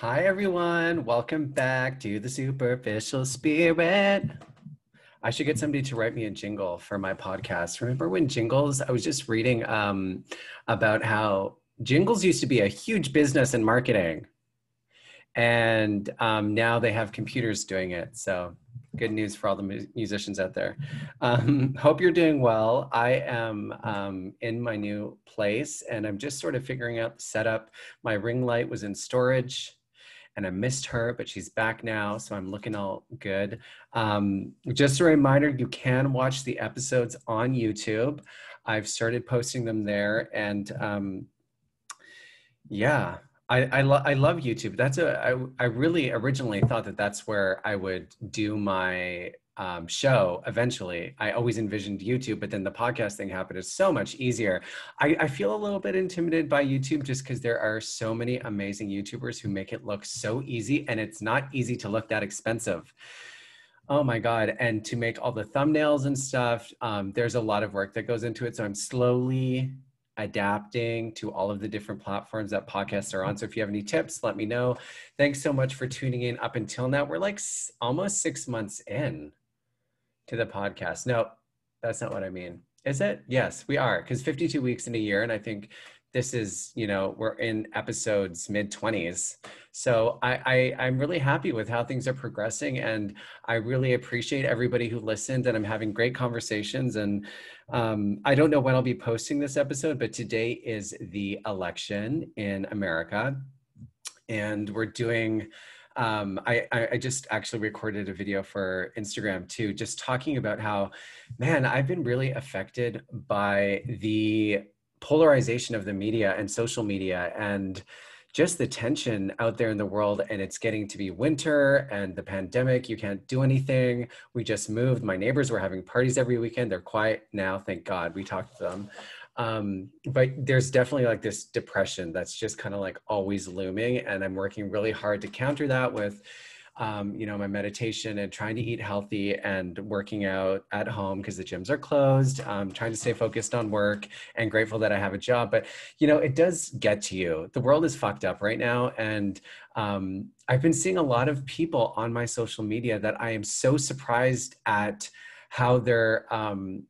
Hi, everyone. Welcome back to the Superficial Spirit. I should get somebody to write me a jingle for my podcast. Remember when jingles, I was just reading um, about how jingles used to be a huge business in marketing. And um, now they have computers doing it. So good news for all the mu- musicians out there. Um, hope you're doing well. I am um, in my new place and I'm just sort of figuring out the setup. My ring light was in storage and I missed her, but she's back now, so I'm looking all good. Um, just a reminder you can watch the episodes on YouTube. I've started posting them there, and um, yeah, I I, lo- I love YouTube. That's a I I really originally thought that that's where I would do my um, show eventually. I always envisioned YouTube, but then the podcast thing happened. It's so much easier. I, I feel a little bit intimidated by YouTube just because there are so many amazing YouTubers who make it look so easy, and it's not easy to look that expensive. Oh my God. And to make all the thumbnails and stuff, um, there's a lot of work that goes into it. So I'm slowly adapting to all of the different platforms that podcasts are on. So if you have any tips, let me know. Thanks so much for tuning in up until now. We're like almost six months in to the podcast. No, that's not what I mean. Is it? Yes, we are because 52 weeks in a year. And I think this is, you know, we're in episodes mid 20s. So I, I, I'm really happy with how things are progressing. And I really appreciate everybody who listened. And I'm having great conversations. And um, I don't know when I'll be posting this episode, but today is the election in America. And we're doing um, I, I, just actually recorded a video for Instagram too, just talking about how, man, I've been really affected by the polarization of the media and social media and just the tension out there in the world and it's getting to be winter and the pandemic you can't do anything. We just moved. My neighbors were having parties every weekend. They're quiet now thank god. We talked to them um, but there's definitely like this depression that's just kind of like always looming and i'm working really hard to counter that with um, you know my meditation and trying to eat healthy and working out at home because the gyms are closed um, trying to stay focused on work and grateful that i have a job. But you know it does get to you. The world is fucked up right now and um, i've been seeing a lot of people on my social media that i am so surprised at how they're um,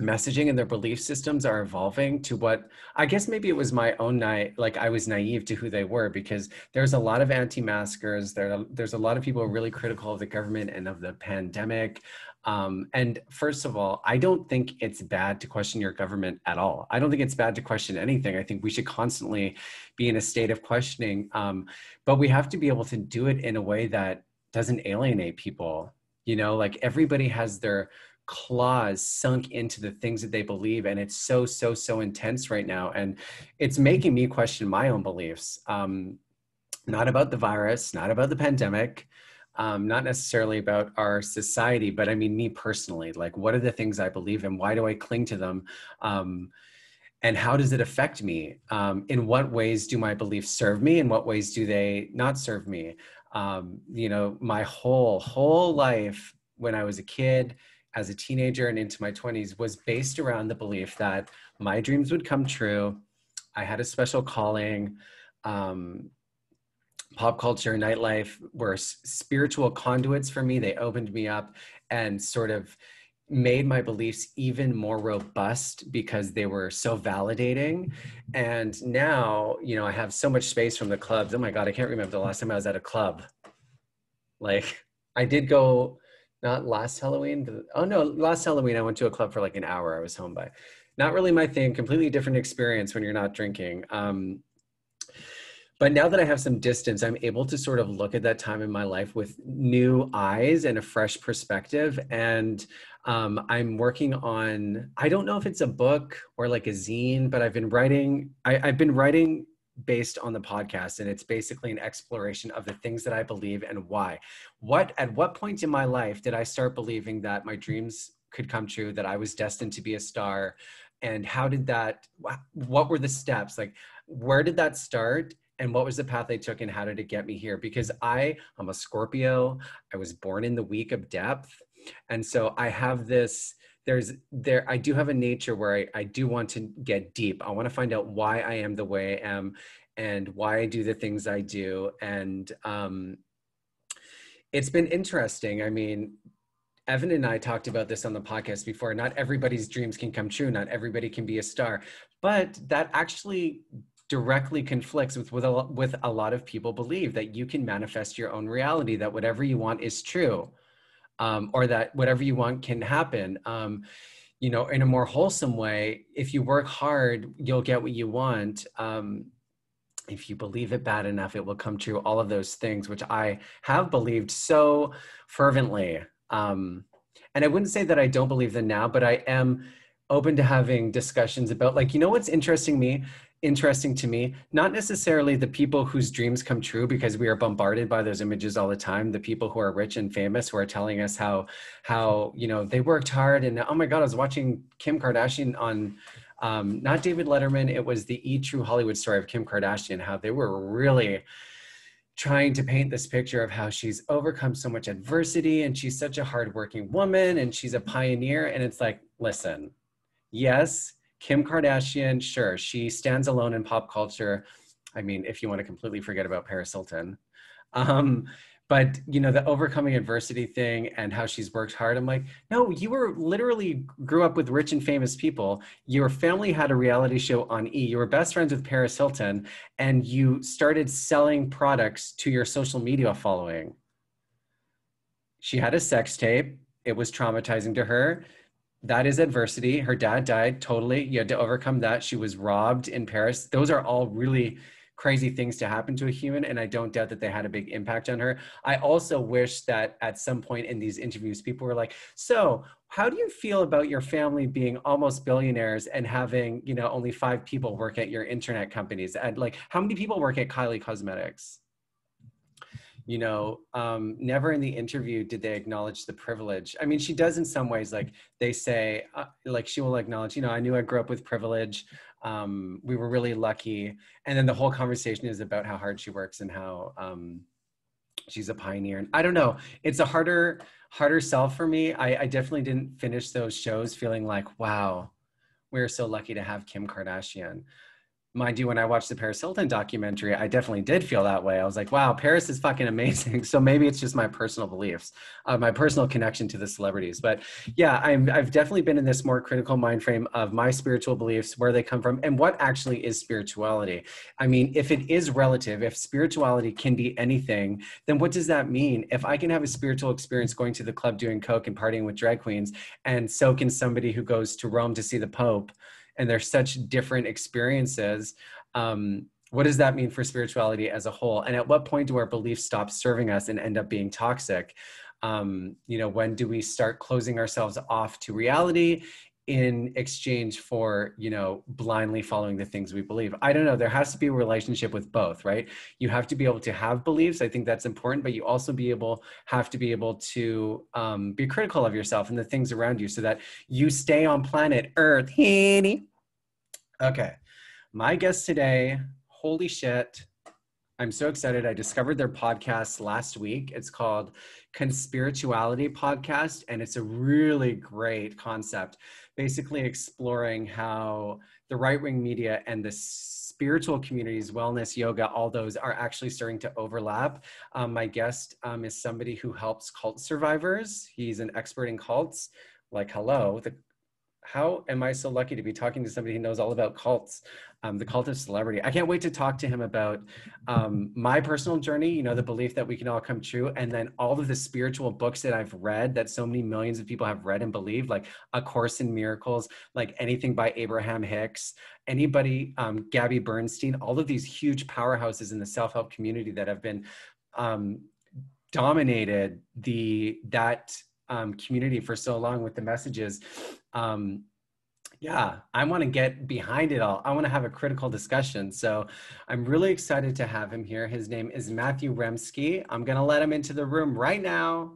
messaging and their belief systems are evolving to what I guess maybe it was my own night like I was naive to who they were because there's a lot of anti-maskers there there's a lot of people really critical of the government and of the pandemic. Um, and first of all I don't think it's bad to question your government at all. I don't think it's bad to question anything. I think we should constantly be in a state of questioning um, but we have to be able to do it in a way that doesn't alienate people. You know like everybody has their claws sunk into the things that they believe and it's so so so intense right now and it's making me question my own beliefs um, not about the virus not about the pandemic um, not necessarily about our society but i mean me personally like what are the things i believe in? Why do i cling to them? Um, and how does it affect me? Um, in what ways do my beliefs serve me? In what ways do they not serve me? Um, you know my whole whole life when i was a kid as a teenager and into my 20s was based around the belief that my dreams would come true. I had a special calling. Um, pop culture, nightlife were spiritual conduits for me. They opened me up and sort of made my beliefs even more robust because they were so validating. And now, you know, I have so much space from the clubs. Oh my God, I can't remember the last time I was at a club. Like, I did go not last Halloween. Oh no, last Halloween I went to a club for like an hour. I was home by. Not really my thing. Completely different experience when you're not drinking. Um, but now that I have some distance, I'm able to sort of look at that time in my life with new eyes and a fresh perspective. And um, I'm working on, I don't know if it's a book or like a zine, but I've been writing, I, I've been writing based on the podcast and it's basically an exploration of the things that i believe and why. What at what point in my life did i start believing that my dreams could come true that i was destined to be a star? And how did that what were the steps? Like where did that start and what was the path i took and how did it get me here? Because i i'm a scorpio. I was born in the week of depth. And so i have this there's there i do have a nature where I, I do want to get deep i want to find out why i am the way i am and why I do the things I do. And um, it's been interesting. I mean, Evan and I talked about this on the podcast before. Not everybody's dreams can come true. Not everybody can be a star, but that actually directly conflicts with with a, with a lot of people believe that you can manifest your own reality. That whatever you want is true, um, or that whatever you want can happen. Um, you know, in a more wholesome way, if you work hard, you'll get what you want. Um, if you believe it bad enough, it will come true. All of those things, which I have believed so fervently um, and I wouldn't say that I don't believe them now, but I am open to having discussions about like, you know what's interesting me? Interesting to me, not necessarily the people whose dreams come true because we are bombarded by those images all the time. The people who are rich and famous who are telling us how how you know they worked hard and oh my god, I was watching Kim Kardashian on um, not David Letterman. It was the E True Hollywood story of Kim Kardashian, how they were really trying to paint this picture of how she's overcome so much adversity and she's such a hardworking woman and she's a pioneer. And it's like, listen, yes, Kim Kardashian, sure, she stands alone in pop culture. I mean, if you want to completely forget about Paris Hilton. Um, but you know the overcoming adversity thing and how she's worked hard i'm like no you were literally grew up with rich and famous people. Your family had a reality show on e. You were best friends with paris hilton and you started selling products to your social media following. She had a sex tape. It was traumatizing to her that is adversity. Her dad died totally. You had to overcome that. She was robbed in paris. Those are all really crazy things to happen to a human and i don't doubt that they had a big impact on her. I also wish that at some point in these interviews people were like so how do you feel about your family being almost billionaires and having you know only five people work at your internet companies? And like how many people work at kylie cosmetics you know um, never in the interview did they acknowledge the privilege i mean she does in some ways like they say uh, like she will acknowledge you know i knew i grew up with privilege um, we were really lucky. And then the whole conversation is about how hard she works and how um, she's a pioneer. And I don't know, it's a harder, harder sell for me. I, I definitely didn't finish those shows feeling like, wow, we're so lucky to have Kim Kardashian mind you, when I watched the Paris Hilton documentary, I definitely did feel that way. I was like, wow, Paris is fucking amazing. So maybe it's just my personal beliefs, uh, my personal connection to the celebrities. But yeah, I'm, I've definitely been in this more critical mind frame of my spiritual beliefs, where they come from, and what actually is spirituality. I mean, if it is relative, if spirituality can be anything, then what does that mean? If I can have a spiritual experience going to the club doing coke and partying with drag queens, and so can somebody who goes to Rome to see the Pope, and they're such different experiences um, what does that mean for spirituality as a whole? And at what point do our beliefs stop serving us and end up being toxic? Um, you know when do we start closing ourselves off to reality in exchange for you know blindly following the things we believe. I don't know there has to be a relationship with both right? You have to be able to have beliefs i think that's important but you also be able have to be able to um, be critical of yourself and the things around you so that you stay on planet earth. Okay my guest today holy shit. I'm so excited. I discovered their podcast last week. It's called Conspirituality Podcast, and it's a really great concept basically exploring how the right wing media and the spiritual communities, wellness, yoga, all those are actually starting to overlap. Um, my guest um, is somebody who helps cult survivors. He's an expert in cults. Like, hello, the how am I so lucky to be talking to somebody who knows all about cults, um, the cult of celebrity? I can't wait to talk to him about um, my personal journey, you know, the belief that we can all come true, and then all of the spiritual books that I've read that so many millions of people have read and believed, like A Course in Miracles, like anything by Abraham Hicks, anybody, um, Gabby Bernstein, all of these huge powerhouses in the self help community that have been um, dominated the that um, community for so long with the messages. Um, yeah, I want to get behind it all. I want to have a critical discussion. So I'm really excited to have him here. His name is Matthew Remski. I'm going to let him into the room right now.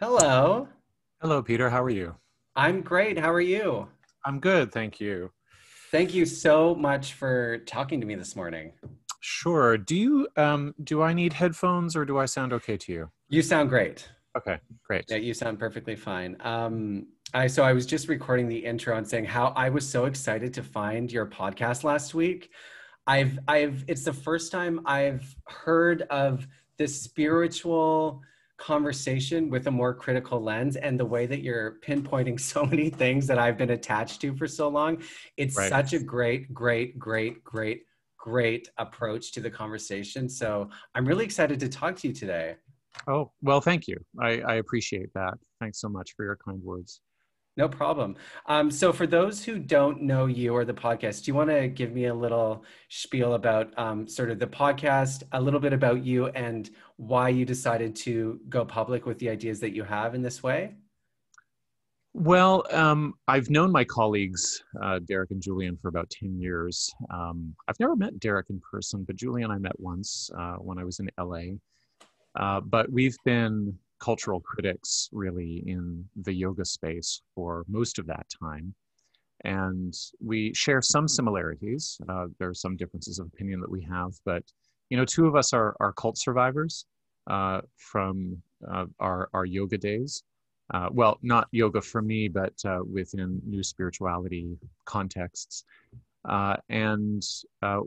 Hello. Hello, Peter. How are you? I'm great. How are you? I'm good. Thank you. Thank you so much for talking to me this morning. Sure. Do you um do I need headphones or do I sound okay to you? You sound great. Okay, great. Yeah, you sound perfectly fine. Um, I so I was just recording the intro and saying how I was so excited to find your podcast last week. I've I've it's the first time I've heard of this spiritual conversation with a more critical lens and the way that you're pinpointing so many things that I've been attached to for so long. It's right. such a great, great, great, great, great approach to the conversation. So I'm really excited to talk to you today. Oh, well, thank you. I, I appreciate that. Thanks so much for your kind words. No problem. Um, so, for those who don't know you or the podcast, do you want to give me a little spiel about um, sort of the podcast, a little bit about you, and why you decided to go public with the ideas that you have in this way? Well, um, I've known my colleagues, uh, Derek and Julian, for about 10 years. Um, I've never met Derek in person, but Julian I met once uh, when I was in LA. Uh, but we've been cultural critics really in the yoga space for most of that time. And we share some similarities. Uh, there are some differences of opinion that we have, but you know, two of us are, are cult survivors uh, from uh, our, our yoga days. Uh, well, not yoga for me, but uh, within new spirituality contexts. Uh, and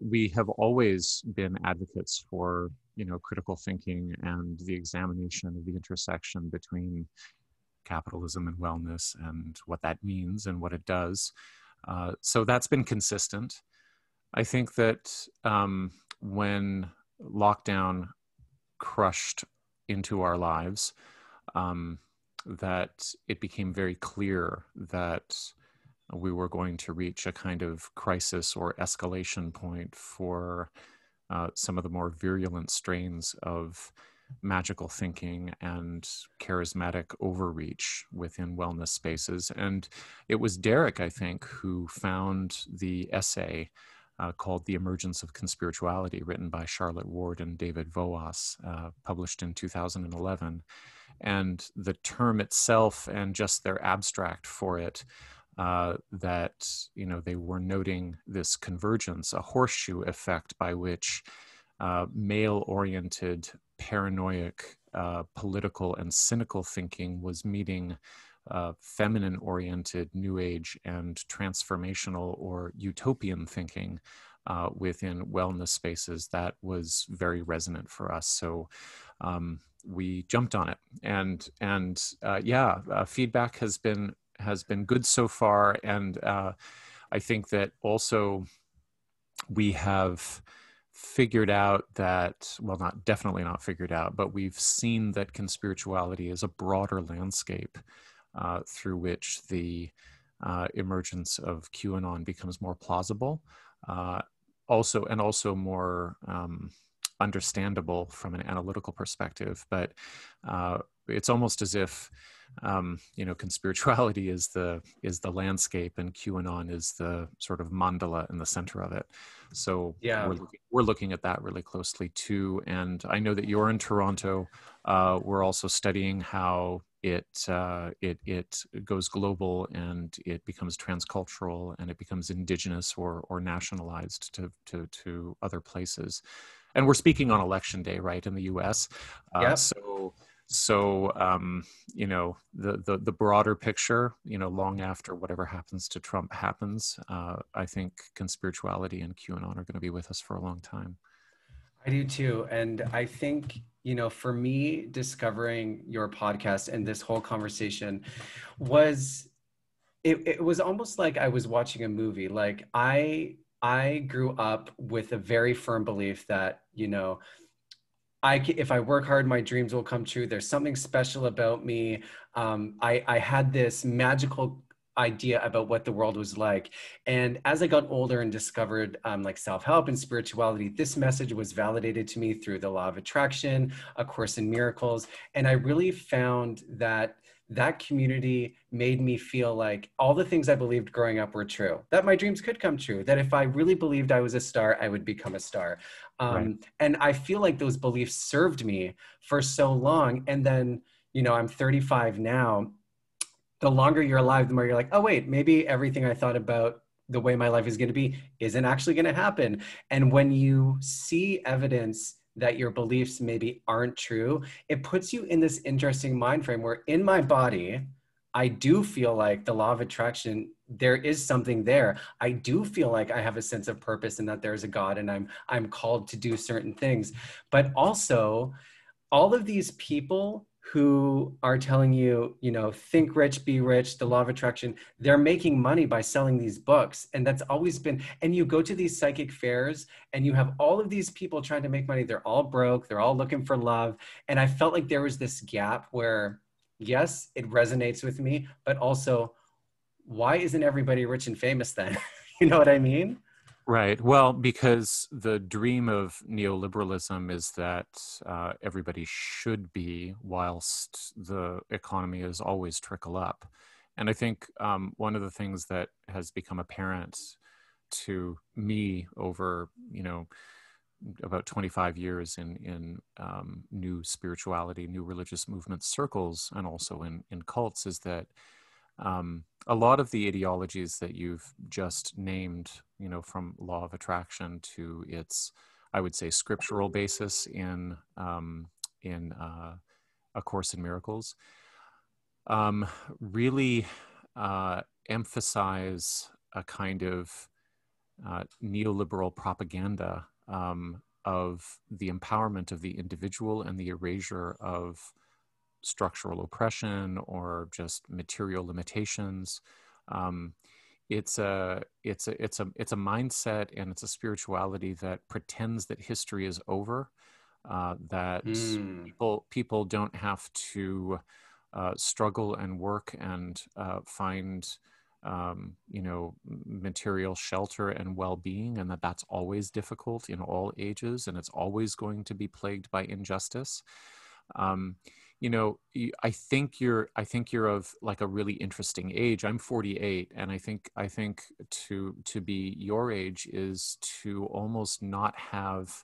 we have always been advocates for you know critical thinking and the examination of the intersection between capitalism and wellness and what that means and what it does. Uh, so that's been consistent. I think that um, when lockdown crushed into our lives, um, that it became very clear that we were going to reach a kind of crisis or escalation point for uh, some of the more virulent strains of magical thinking and charismatic overreach within wellness spaces. And it was Derek, I think, who found the essay uh, called The Emergence of Conspirituality, written by Charlotte Ward and David Voas, uh, published in 2011. And the term itself and just their abstract for it uh, that you know they were noting this convergence, a horseshoe effect by which uh, male-oriented, paranoid, uh, political, and cynical thinking was meeting uh, feminine-oriented, new age and transformational or utopian thinking. Uh, within wellness spaces, that was very resonant for us. So, um, we jumped on it and and uh, yeah uh, feedback has been has been good so far, and uh, I think that also we have figured out that well not definitely not figured out but we've seen that conspirituality is a broader landscape uh, through which the uh, emergence of qanon becomes more plausible uh, also and also more um, understandable from an analytical perspective. But uh, it's almost as if um, you know, conspirituality is the is the landscape, and QAnon is the sort of mandala in the center of it. So yeah, we're, we're looking at that really closely too. And I know that you're in Toronto. Uh, we're also studying how it uh, it it goes global and it becomes transcultural and it becomes indigenous or or nationalized to to to other places. And we're speaking on election day, right, in the U.S. Uh, yep. So so um, you know the, the, the broader picture you know long after whatever happens to trump happens uh, i think conspirituality and qanon are going to be with us for a long time. I do too and i think you know for me discovering your podcast and this whole conversation was it, it was almost like i was watching a movie. Like i i grew up with a very firm belief that you know I if I work hard, my dreams will come true. There's something special about me. Um, I, I had this magical idea about what the world was like. And as I got older and discovered um, like self help and spirituality, this message was validated to me through the law of attraction, A Course in Miracles. And I really found that that community made me feel like all the things I believed growing up were true, that my dreams could come true, that if I really believed I was a star, I would become a star. Um, right. And I feel like those beliefs served me for so long. And then, you know, I'm 35 now. The longer you're alive, the more you're like, oh, wait, maybe everything I thought about the way my life is going to be isn't actually going to happen. And when you see evidence that your beliefs maybe aren't true, it puts you in this interesting mind frame where in my body, I do feel like the law of attraction, there is something there. I do feel like I have a sense of purpose and that there's a God and I'm I'm called to do certain things. But also all of these people who are telling you, you know, think rich, be rich, the law of attraction, they're making money by selling these books. And that's always been, and you go to these psychic fairs and you have all of these people trying to make money. They're all broke, they're all looking for love. And I felt like there was this gap where, yes, it resonates with me, but also, why isn't everybody rich and famous then? you know what I mean? Right. Well, because the dream of neoliberalism is that uh, everybody should be, whilst the economy is always trickle up. And I think um, one of the things that has become apparent to me over, you know, about 25 years in in um, new spirituality, new religious movement circles, and also in in cults, is that um, a lot of the ideologies that you've just named, you know, from law of attraction to its, I would say, scriptural basis in um, in uh, A Course in Miracles, um, really uh, emphasize a kind of uh, neoliberal propaganda um, of the empowerment of the individual and the erasure of structural oppression or just material limitations. Um, it's a it's a it's a it's a mindset and it's a spirituality that pretends that history is over, uh, that mm. people people don't have to uh, struggle and work and uh, find um, you know material shelter and well-being and that that's always difficult in all ages and it's always going to be plagued by injustice um, you know i think you're i think you're of like a really interesting age. I'm 48 and i think i think to to be your age is to almost not have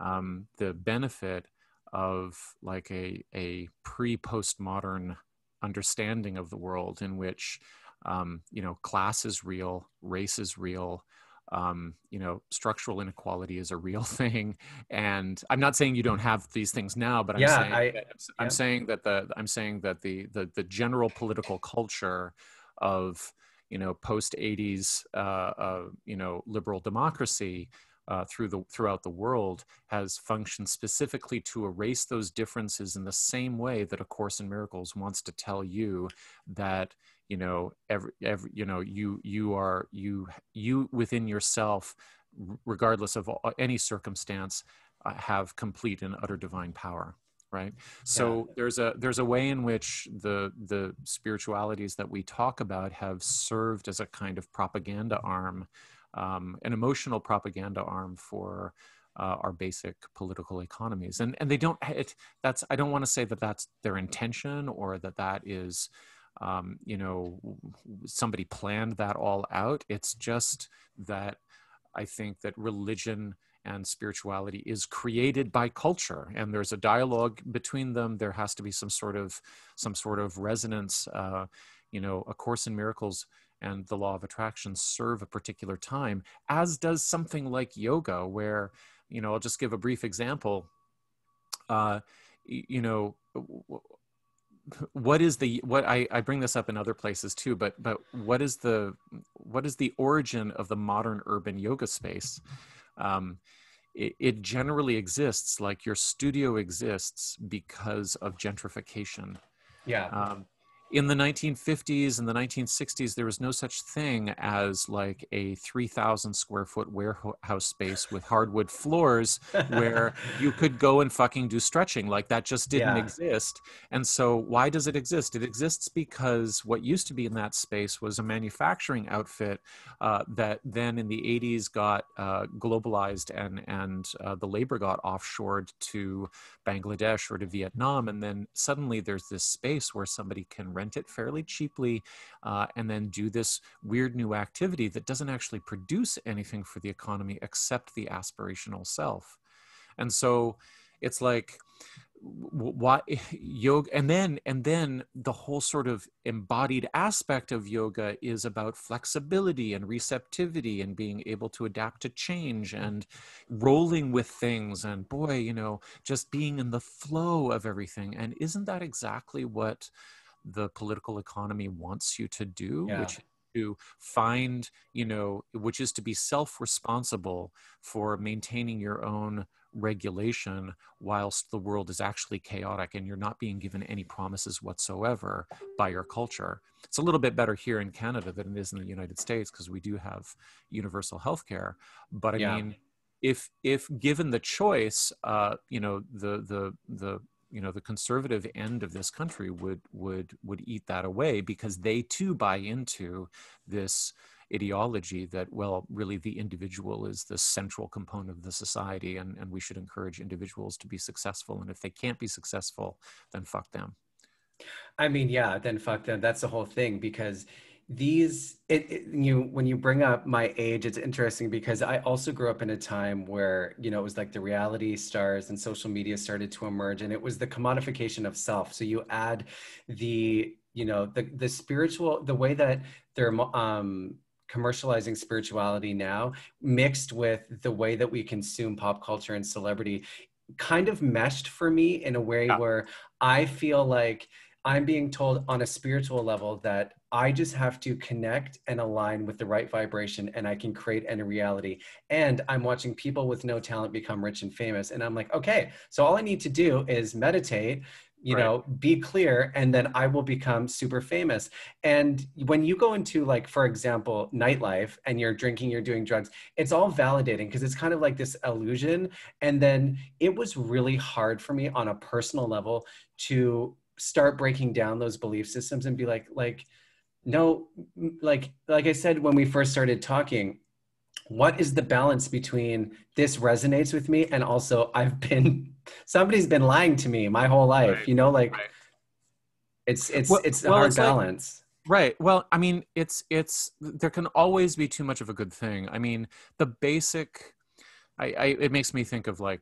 um, the benefit of like a a pre postmodern understanding of the world in which um, you know class is real race is real um, you know, structural inequality is a real thing. And I'm not saying you don't have these things now, but I'm yeah, saying I, that, I'm yeah. saying that the I'm saying that the the the general political culture of you know post 80s uh, uh, you know liberal democracy uh, through the throughout the world has functioned specifically to erase those differences in the same way that a course in miracles wants to tell you that you know every every you know you you are you you within yourself regardless of any circumstance uh, have complete and utter divine power right so yeah. there's a there's a way in which the the spiritualities that we talk about have served as a kind of propaganda arm um, an emotional propaganda arm for uh, our basic political economies and and they don't it that's i don't want to say that that's their intention or that that is um, you know somebody planned that all out. It's just that i think that religion and spirituality is created by culture and there's a dialogue between them. There has to be some sort of some sort of resonance uh, you know a course in miracles and the law of attraction serve a particular time as does something like yoga where you know i'll just give a brief example. Uh, you know what is the what I, I bring this up in other places too but but what is the what is the origin of the modern urban yoga space? Um, it, it generally exists like your studio exists because of gentrification. Yeah. Um, in the 1950s and the 1960s there was no such thing as like a 3000 square foot warehouse space with hardwood floors where you could go and fucking do stretching. Like that just didn't yeah. exist. And so why does it exist? It exists because what used to be in that space was a manufacturing outfit uh, that then in the 80s got uh, globalized and and uh, the labor got offshored to bangladesh or to vietnam. And then suddenly there's this space where somebody can rent it fairly cheaply, uh, and then do this weird new activity that doesn't actually produce anything for the economy except the aspirational self. And so it's like what yoga and then and then the whole sort of embodied aspect of yoga is about flexibility and receptivity and being able to adapt to change and rolling with things and boy you know just being in the flow of everything and isn't that exactly what the political economy wants you to do yeah. which to find you know which is to be self-responsible for maintaining your own regulation whilst the world is actually chaotic and you're not being given any promises whatsoever by your culture. It's a little bit better here in Canada than it is in the United States because we do have universal health care. But I yeah. mean, if if given the choice, uh, you know, the the the you know the conservative end of this country would would would eat that away because they too buy into this ideology that, well, really the individual is the central component of the society and, and we should encourage individuals to be successful. And if they can't be successful, then fuck them. I mean, yeah, then fuck them. That's the whole thing because these it, it, you when you bring up my age it's interesting because i also grew up in a time where you know it was like the reality stars and social media started to emerge and it was the commodification of self so you add the you know the the spiritual the way that they're um commercializing spirituality now mixed with the way that we consume pop culture and celebrity kind of meshed for me in a way yeah. where I feel like I'm being told on a spiritual level that I just have to connect and align with the right vibration and I can create any reality. And I'm watching people with no talent become rich and famous. And I'm like, okay, so all I need to do is meditate, you right. know be clear and then i will become super famous and when you go into like for example nightlife and you're drinking you're doing drugs it's all validating because it's kind of like this illusion and then it was really hard for me on a personal level to start breaking down those belief systems and be like like no like like i said when we first started talking what is the balance between this resonates with me and also I've been somebody's been lying to me my whole life, right. you know, like right. it's it's well, it's a well, hard it's balance. Like, right. Well, I mean, it's it's there can always be too much of a good thing. I mean, the basic I, I it makes me think of like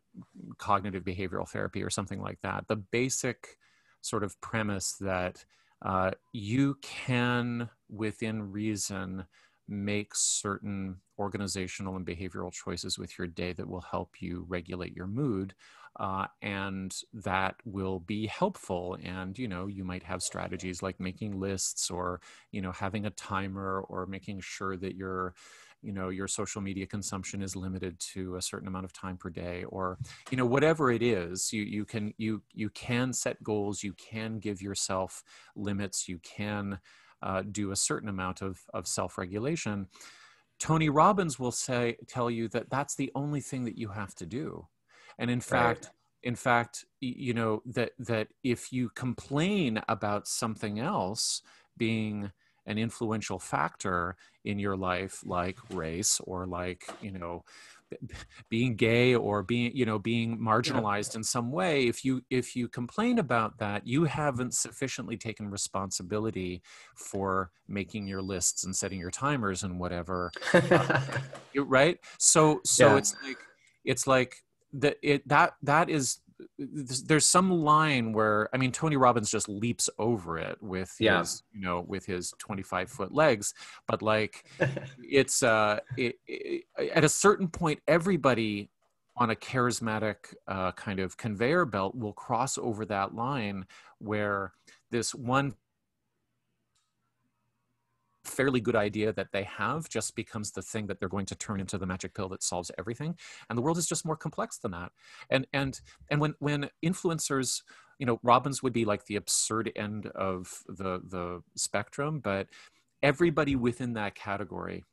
cognitive behavioral therapy or something like that. The basic sort of premise that uh, you can within reason make certain organizational and behavioral choices with your day that will help you regulate your mood uh, and that will be helpful. And you know you might have strategies like making lists or you know having a timer or making sure that your you know your social media consumption is limited to a certain amount of time per day or you know whatever it is you you can you you can set goals you can give yourself limits you can uh, do a certain amount of, of self-regulation. Tony robbins will say tell you that that's the only thing that you have to do. And in fact in fact you know that that if you complain about something else being an influential factor in your life like race or like you know being gay or being you know being marginalized in some way if you if you complain about that you haven't sufficiently taken responsibility for making your lists and setting your timers and whatever uh, right so so yeah. it's like it's like that it that that is there's some line where I mean Tony Robbins just leaps over it with yeah. his you know with his 25 foot legs, but like it's uh it, it, at a certain point everybody on a charismatic uh, kind of conveyor belt will cross over that line where this one fairly good idea that they have just becomes the thing that they're going to turn into the magic pill that solves everything. And the world is just more complex than that. And and and when when influencers you know robbins would be like the absurd end of the the spectrum but everybody within that category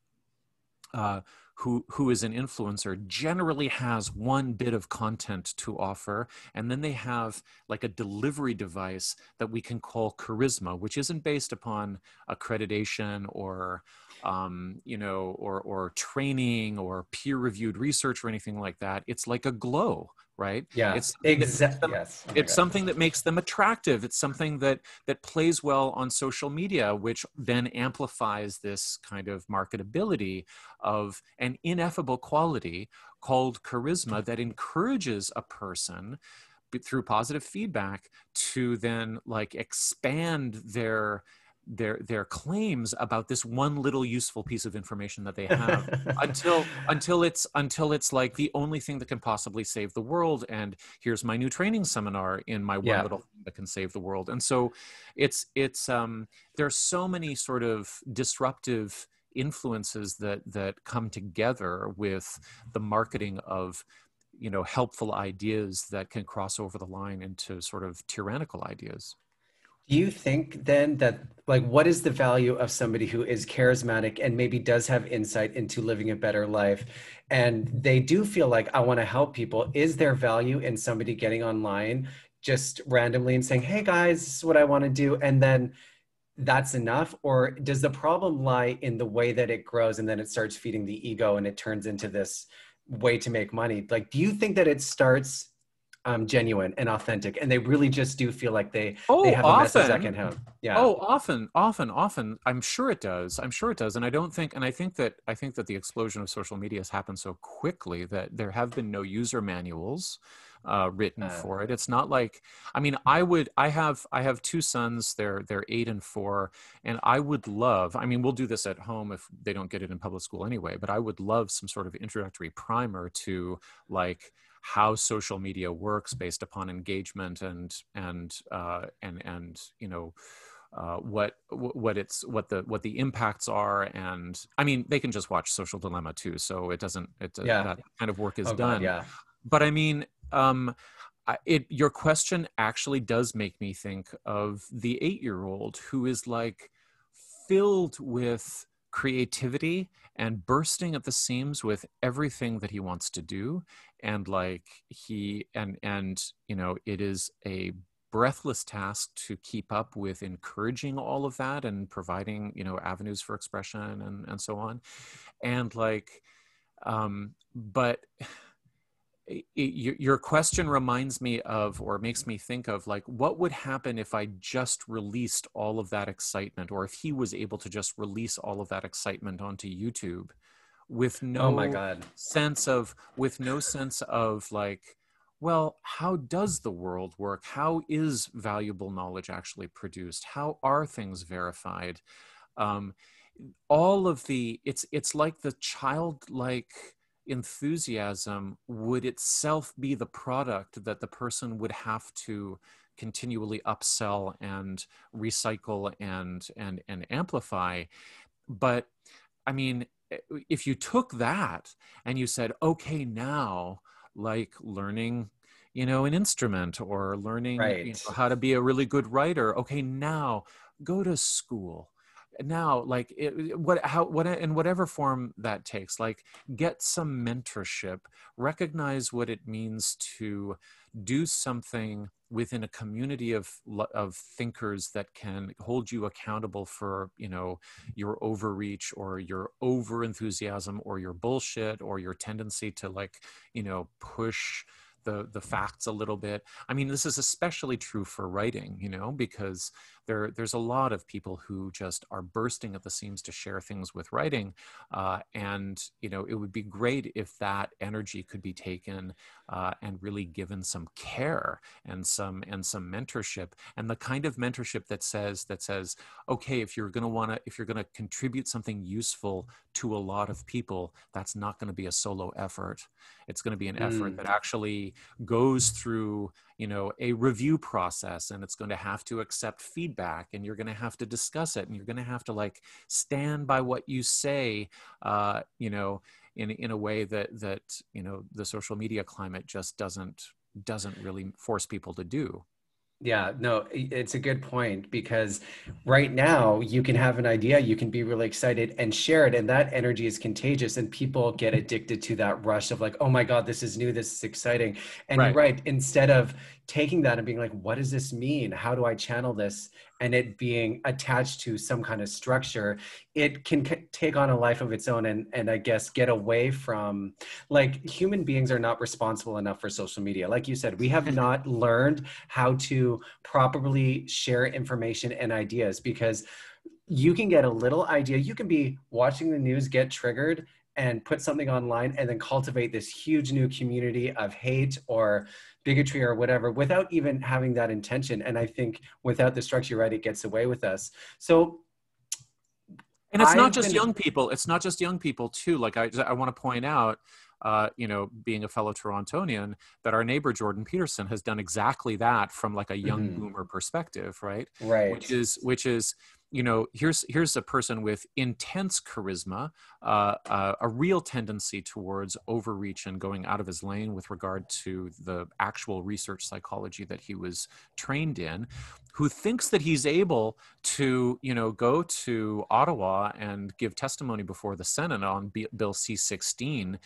uh, who who is an influencer generally has one bit of content to offer and then they have like a delivery device that we can call charisma which isn't based upon accreditation or um, you know or or training or peer reviewed research or anything like that. It's like a glow right? Yeah it's exactly yes. Oh it's God. something that makes them attractive. It's something that that plays well on social media which then amplifies this kind of marketability of an ineffable quality called charisma that encourages a person through positive feedback to then like expand their their their claims about this one little useful piece of information that they have until until it's until it's like the only thing that can possibly save the world and here's my new training seminar in my one yeah. little thing that can save the world and so it's it's um there's so many sort of disruptive influences that that come together with the marketing of you know helpful ideas that can cross over the line into sort of tyrannical ideas do you think then that like what is the value of somebody who is charismatic and maybe does have insight into living a better life and they do feel like I want to help people is there value in somebody getting online just randomly and saying hey guys this is what I want to do and then that's enough? Or does the problem lie in the way that it grows and then it starts feeding the ego and it turns into this way to make money? Like do you think that it starts um, genuine and authentic, and they really just do feel like they oh, they have often. a message can help. Yeah. Oh, often, often, often. I'm sure it does. I'm sure it does, and I don't think, and I think that I think that the explosion of social media has happened so quickly that there have been no user manuals. Uh, written uh, for it. It's not like I mean I would I have I have two sons they're they're eight and four and I would love I mean we'll do this at home if they don't get it in public school anyway but I would love some sort of introductory primer to like how social media works based upon engagement and and uh, and and you know uh, what what it's what the what the impacts are. And i mean they can just watch social dilemma too so it doesn't it uh, yeah. that kind of work is oh, done. God, yeah. But i mean um it your question actually does make me think of the eight year old who is like filled with creativity and bursting at the seams with everything that he wants to do. And like he and and you know it is a breathless task to keep up with encouraging all of that and providing you know avenues for expression and and so on. And like um but your question reminds me of or makes me think of like what would happen if i just released all of that excitement or if he was able to just release all of that excitement onto youtube with no oh my god. sense of with no sense of like well how does the world work? How is valuable knowledge actually produced? How are things verified? Um, all of the it's it's like the childlike enthusiasm would itself be the product that the person would have to continually upsell and recycle and and and amplify but i mean if you took that and you said okay now like learning you know an instrument or learning right. you know, how to be a really good writer okay now go to school now like it, what how what in whatever form that takes like get some mentorship recognize what it means to do something within a community of of thinkers that can hold you accountable for you know your overreach or your over enthusiasm or your bullshit or your tendency to like you know push the the facts a little bit. I mean this is especially true for writing you know because there there's a lot of people who just are bursting at the seams to share things with writing uh, and you know it would be great if that energy could be taken uh, and really given some care and some and some mentorship and the kind of mentorship that says that says okay if you're going to want to if you're going to contribute something useful to a lot of people that's not going to be a solo effort it's going to be an mm. effort that actually goes through you know a review process and it's going to have to accept feedback and you're going to have to discuss it and you're going to have to like stand by what you say uh, you know in in a way that that you know the social media climate just doesn't doesn't really force people to do yeah, no, it's a good point because right now you can have an idea, you can be really excited and share it, and that energy is contagious, and people get addicted to that rush of like, oh my God, this is new, this is exciting. And right. you're right, instead of taking that and being like, what does this mean? How do I channel this? And it being attached to some kind of structure, it can c- take on a life of its own and, and I guess get away from like human beings are not responsible enough for social media. Like you said, we have not learned how to properly share information and ideas because you can get a little idea. You can be watching the news, get triggered, and put something online and then cultivate this huge new community of hate or bigotry or whatever without even having that intention. And I think without the structure, right, it gets away with us. So and it's I've not just been... young people it's not just young people too like i, I want to point out uh, you know, being a fellow Torontonian, that our neighbor Jordan Peterson has done exactly that from like a young mm. boomer perspective, right? Right. Which is which is you know here's here's a person with intense charisma uh, uh, a real tendency towards overreach and going out of his lane with regard to the actual research psychology that he was trained in who thinks that he's able to you know go to ottawa and give testimony before the senate on bill c-16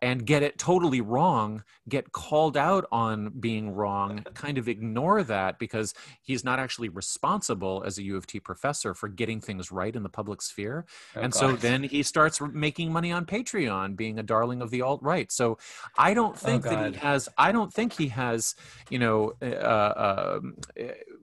and get it totally wrong, get called out on being wrong, kind of ignore that because he's not actually responsible as a U of T professor for getting things right in the public sphere. Oh, and so then he starts making money on Patreon, being a darling of the alt right. So I don't oh, think oh, that he has, I don't think he has, you know, uh, uh,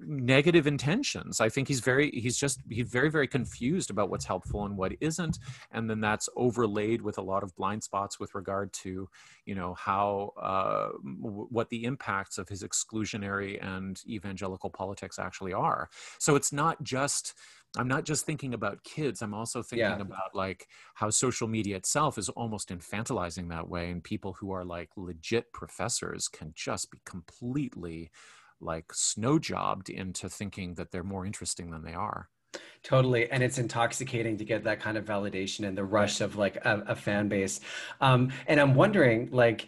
negative intentions. I think he's very, he's just, he's very, very confused about what's helpful and what isn't. And then that's overlaid with a lot of blind spots with regard to you know how uh, w- what the impacts of his exclusionary and evangelical politics actually are so it's not just i'm not just thinking about kids i'm also thinking yeah. about like how social media itself is almost infantilizing that way and people who are like legit professors can just be completely like snow jobbed into thinking that they're more interesting than they are Totally. And it's intoxicating to get that kind of validation and the rush of like a, a fan base. Um, and I'm wondering, like,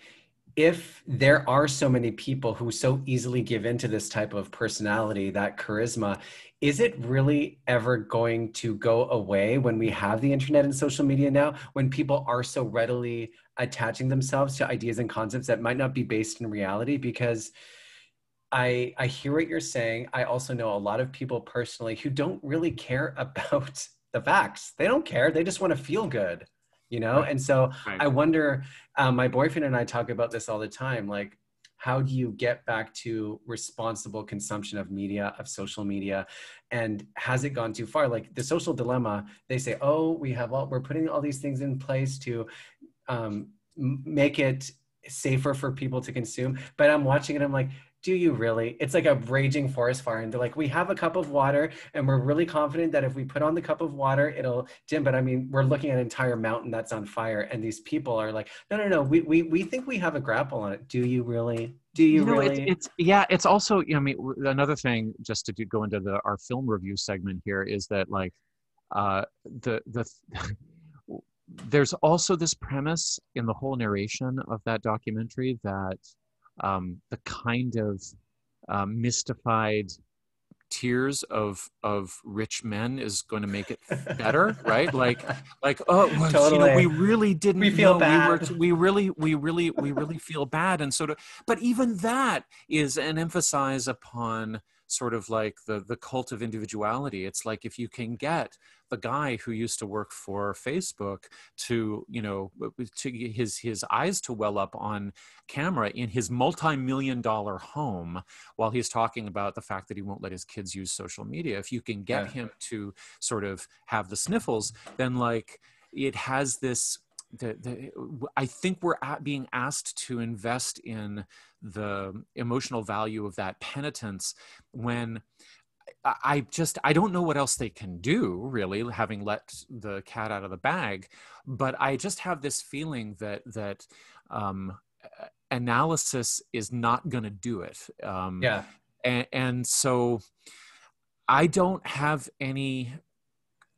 if there are so many people who so easily give into this type of personality, that charisma, is it really ever going to go away when we have the internet and social media now, when people are so readily attaching themselves to ideas and concepts that might not be based in reality? Because I I hear what you're saying. I also know a lot of people personally who don't really care about the facts. They don't care. They just want to feel good, you know. Right. And so right. I wonder. Um, my boyfriend and I talk about this all the time. Like, how do you get back to responsible consumption of media, of social media, and has it gone too far? Like the social dilemma. They say, oh, we have all we're putting all these things in place to um, make it safer for people to consume. But I'm watching it. I'm like do you really? It's like a raging forest fire. And they're like, we have a cup of water and we're really confident that if we put on the cup of water, it'll dim. But I mean, we're looking at an entire mountain that's on fire. And these people are like, no, no, no, we, we, we think we have a grapple on it. Do you really? Do you, you know, really? It's, it's, yeah, it's also, you know, I mean, another thing just to do, go into the, our film review segment here is that like uh, the, the, there's also this premise in the whole narration of that documentary that um, the kind of um, mystified tears of of rich men is going to make it better right like like oh well, totally. you know we really didn't we feel know. bad we, were, we really we really we really feel bad and sort of but even that is an emphasis upon sort of like the the cult of individuality it's like if you can get the guy who used to work for Facebook to, you know, to his his eyes to well up on camera in his multi-million dollar home while he's talking about the fact that he won't let his kids use social media. If you can get yeah. him to sort of have the sniffles, then like it has this the, the, I think we're being asked to invest in the emotional value of that penitence when I just I don't know what else they can do really having let the cat out of the bag but I just have this feeling that that um, analysis is not going to do it um, yeah. and, and so I don't have any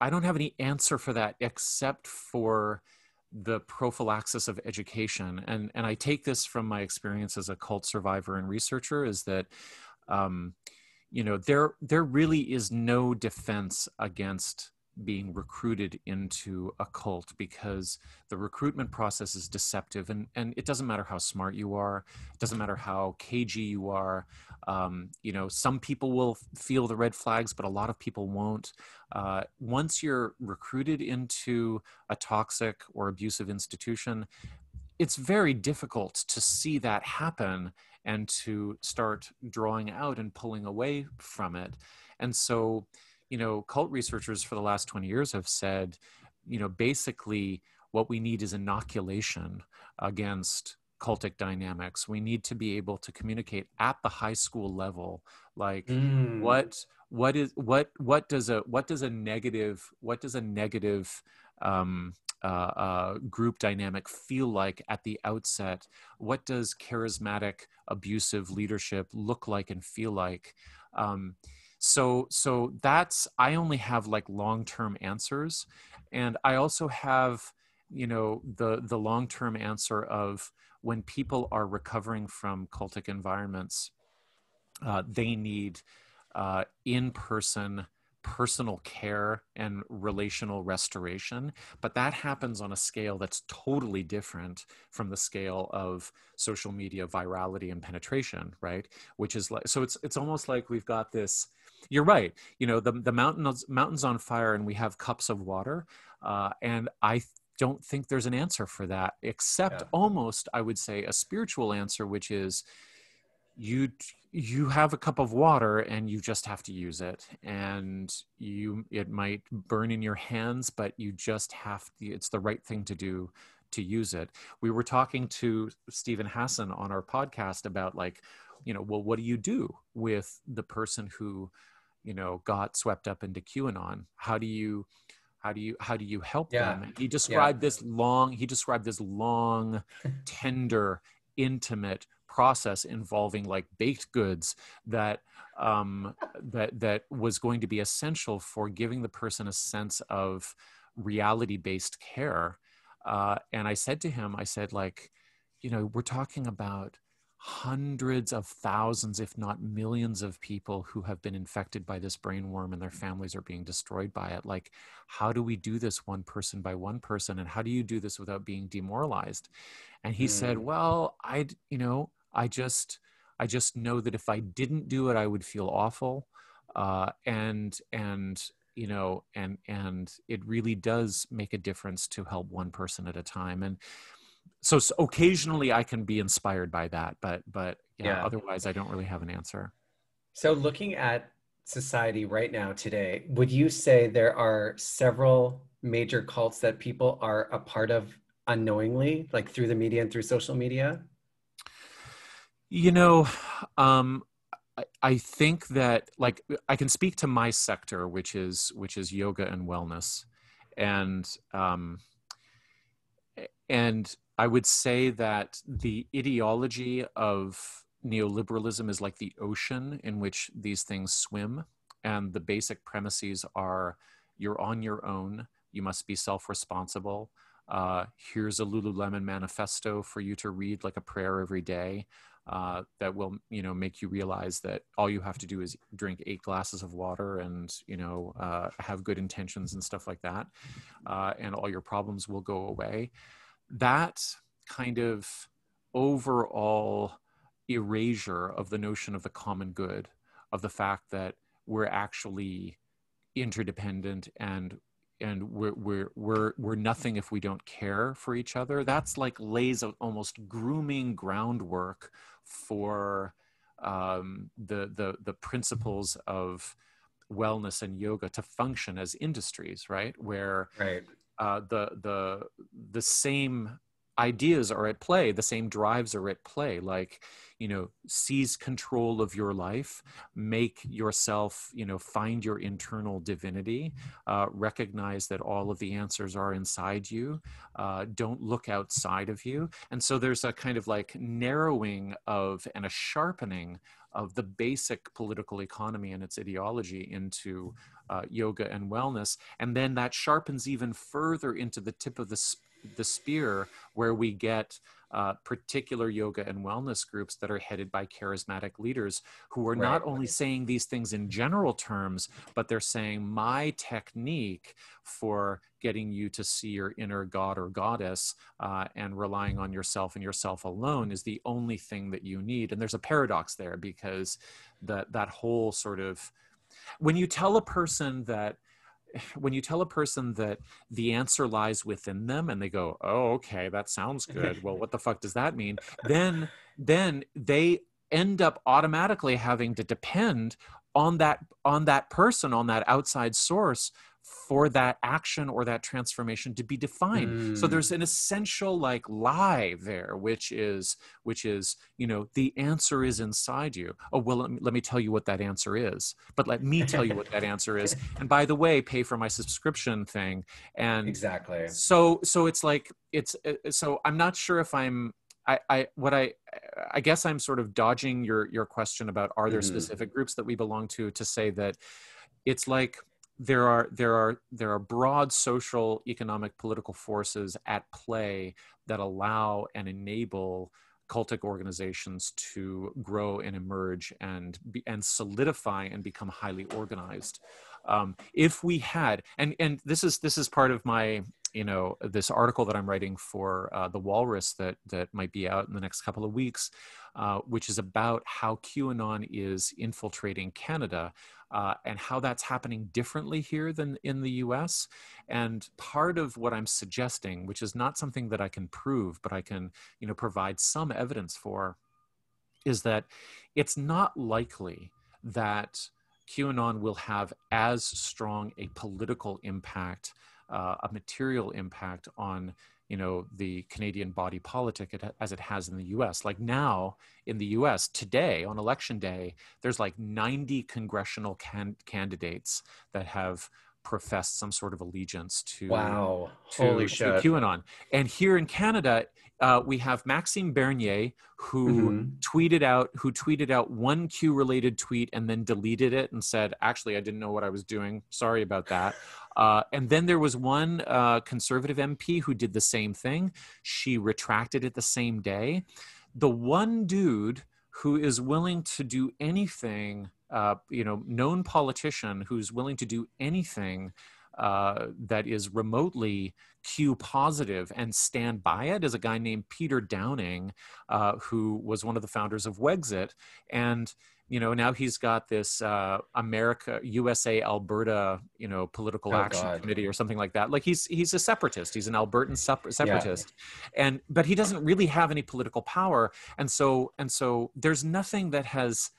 I don't have any answer for that except for the prophylaxis of education. And and I take this from my experience as a cult survivor and researcher is that um, you know there there really is no defense against being recruited into a cult because the recruitment process is deceptive and, and it doesn't matter how smart you are it doesn't matter how cagey you are um, you know some people will feel the red flags but a lot of people won't uh, once you're recruited into a toxic or abusive institution it's very difficult to see that happen and to start drawing out and pulling away from it. And so, you know, cult researchers for the last 20 years have said, you know, basically what we need is inoculation against cultic dynamics. We need to be able to communicate at the high school level, like mm. what what is what what does a what does a negative what does a negative um, uh, uh, group dynamic feel like at the outset? What does charismatic abusive leadership look like and feel like? Um, so so that's I only have like long term answers, and I also have you know the the long term answer of when people are recovering from cultic environments, uh, they need uh, in person personal care and relational restoration but that happens on a scale that's totally different from the scale of social media virality and penetration right? Which is like so it's it's almost like we've got this you're right you know the the mountains mountains on fire and we have cups of water uh, and i don't think there's an answer for that except yeah. almost i would say a spiritual answer which is you you have a cup of water and you just have to use it and you it might burn in your hands but you just have to it's the right thing to do to use it we were talking to Steven Hassan on our podcast about like you know well what do you do with the person who you know got swept up into qanon how do you how do you how do you help yeah. them he described yeah. this long he described this long tender intimate process involving like baked goods that um, that that was going to be essential for giving the person a sense of reality based care uh, and i said to him i said like you know we're talking about hundreds of thousands, if not millions, of people who have been infected by this brain worm and their families are being destroyed by it. Like, how do we do this one person by one person? And how do you do this without being demoralized? And he mm. said, Well, I, you know, I just, I just know that if I didn't do it, I would feel awful. Uh, and, and, you know, and, and it really does make a difference to help one person at a time. And, so, so, occasionally I can be inspired by that, but but yeah, yeah, otherwise I don't really have an answer. So looking at society right now today, would you say there are several major cults that people are a part of unknowingly, like through the media and through social media? You know, um, I, I think that like I can speak to my sector, which is which is yoga and wellness, and um, and I would say that the ideology of neoliberalism is like the ocean in which these things swim. And the basic premises are you're on your own, you must be self responsible. Uh, here's a Lululemon manifesto for you to read like a prayer every day. Uh, that will you know make you realize that all you have to do is drink eight glasses of water and you know uh, have good intentions and stuff like that uh, and all your problems will go away that kind of overall erasure of the notion of the common good, of the fact that we're actually interdependent and and we're we're we're we're nothing if we don't care for each other. That's like lays almost grooming groundwork for um, the the the principles of wellness and yoga to function as industries, right? Where right uh, the the the same ideas are at play the same drives are at play. Like you know seize control of your life make yourself you know find your internal divinity uh, recognize that all of the answers are inside you uh, don't look outside of you. And so there's a kind of like narrowing of and a sharpening of the basic political economy and its ideology into uh, yoga and wellness. And then that sharpens even further into the tip of the, the spear where we get uh, particular yoga and wellness groups that are headed by charismatic leaders who are right. not only saying these things in general terms, but they're saying, My technique for getting you to see your inner god or goddess uh, and relying on yourself and yourself alone is the only thing that you need. And there's a paradox there because that, that whole sort of when you tell a person that when you tell a person that the answer lies within them and they go oh okay that sounds good. Well what the fuck does that mean? then then they end up automatically having to depend on that on that person on that outside source for that action or that transformation to be defined. Mm. so there's an essential like lie there which is which is you know the answer is inside you. Oh well let me, let me tell you what that answer is but let me tell you what that answer is. And by the way pay for my subscription thing. And exactly. so so it's like it's uh, so i'm not sure if i'm I, I what I I guess I'm sort of dodging your your question about are there mm-hmm. specific groups that we belong to to say that it's like there are there are there are broad social economic political forces at play that allow and enable cultic organizations to grow and emerge and be, and solidify and become highly organized. Um, if we had and and this is this is part of my you know this article that i'm writing for uh, the walrus that that might be out in the next couple of weeks uh, which is about how qanon is infiltrating canada uh, and how that's happening differently here than in the US. And part of what I'm suggesting, which is not something that I can prove, but I can, you know, provide some evidence for, is that it's not likely that QAnon will have as strong a political impact, uh, a material impact on you know the Canadian body politic as it has in the U.S. Like now in the U.S. today on election day, there's like 90 congressional can- candidates that have professed some sort of allegiance to wow to, holy to shit QAnon. And here in Canada, uh, we have Maxime Bernier who mm-hmm. tweeted out who tweeted out one Q related tweet and then deleted it and said, "Actually, I didn't know what I was doing. Sorry about that." Uh, and then there was one uh, conservative MP who did the same thing. She retracted it the same day. The one dude who is willing to do anything, uh, you know, known politician who's willing to do anything uh, that is remotely Q positive and stand by it is a guy named Peter Downing, uh, who was one of the founders of Wexit. And you know now he's got this uh, america usa alberta you know political oh, action God. committee or something like that like he's he's a separatist he's an albertan separatist yeah. and but he doesn't really have any political power and so and so there's nothing that has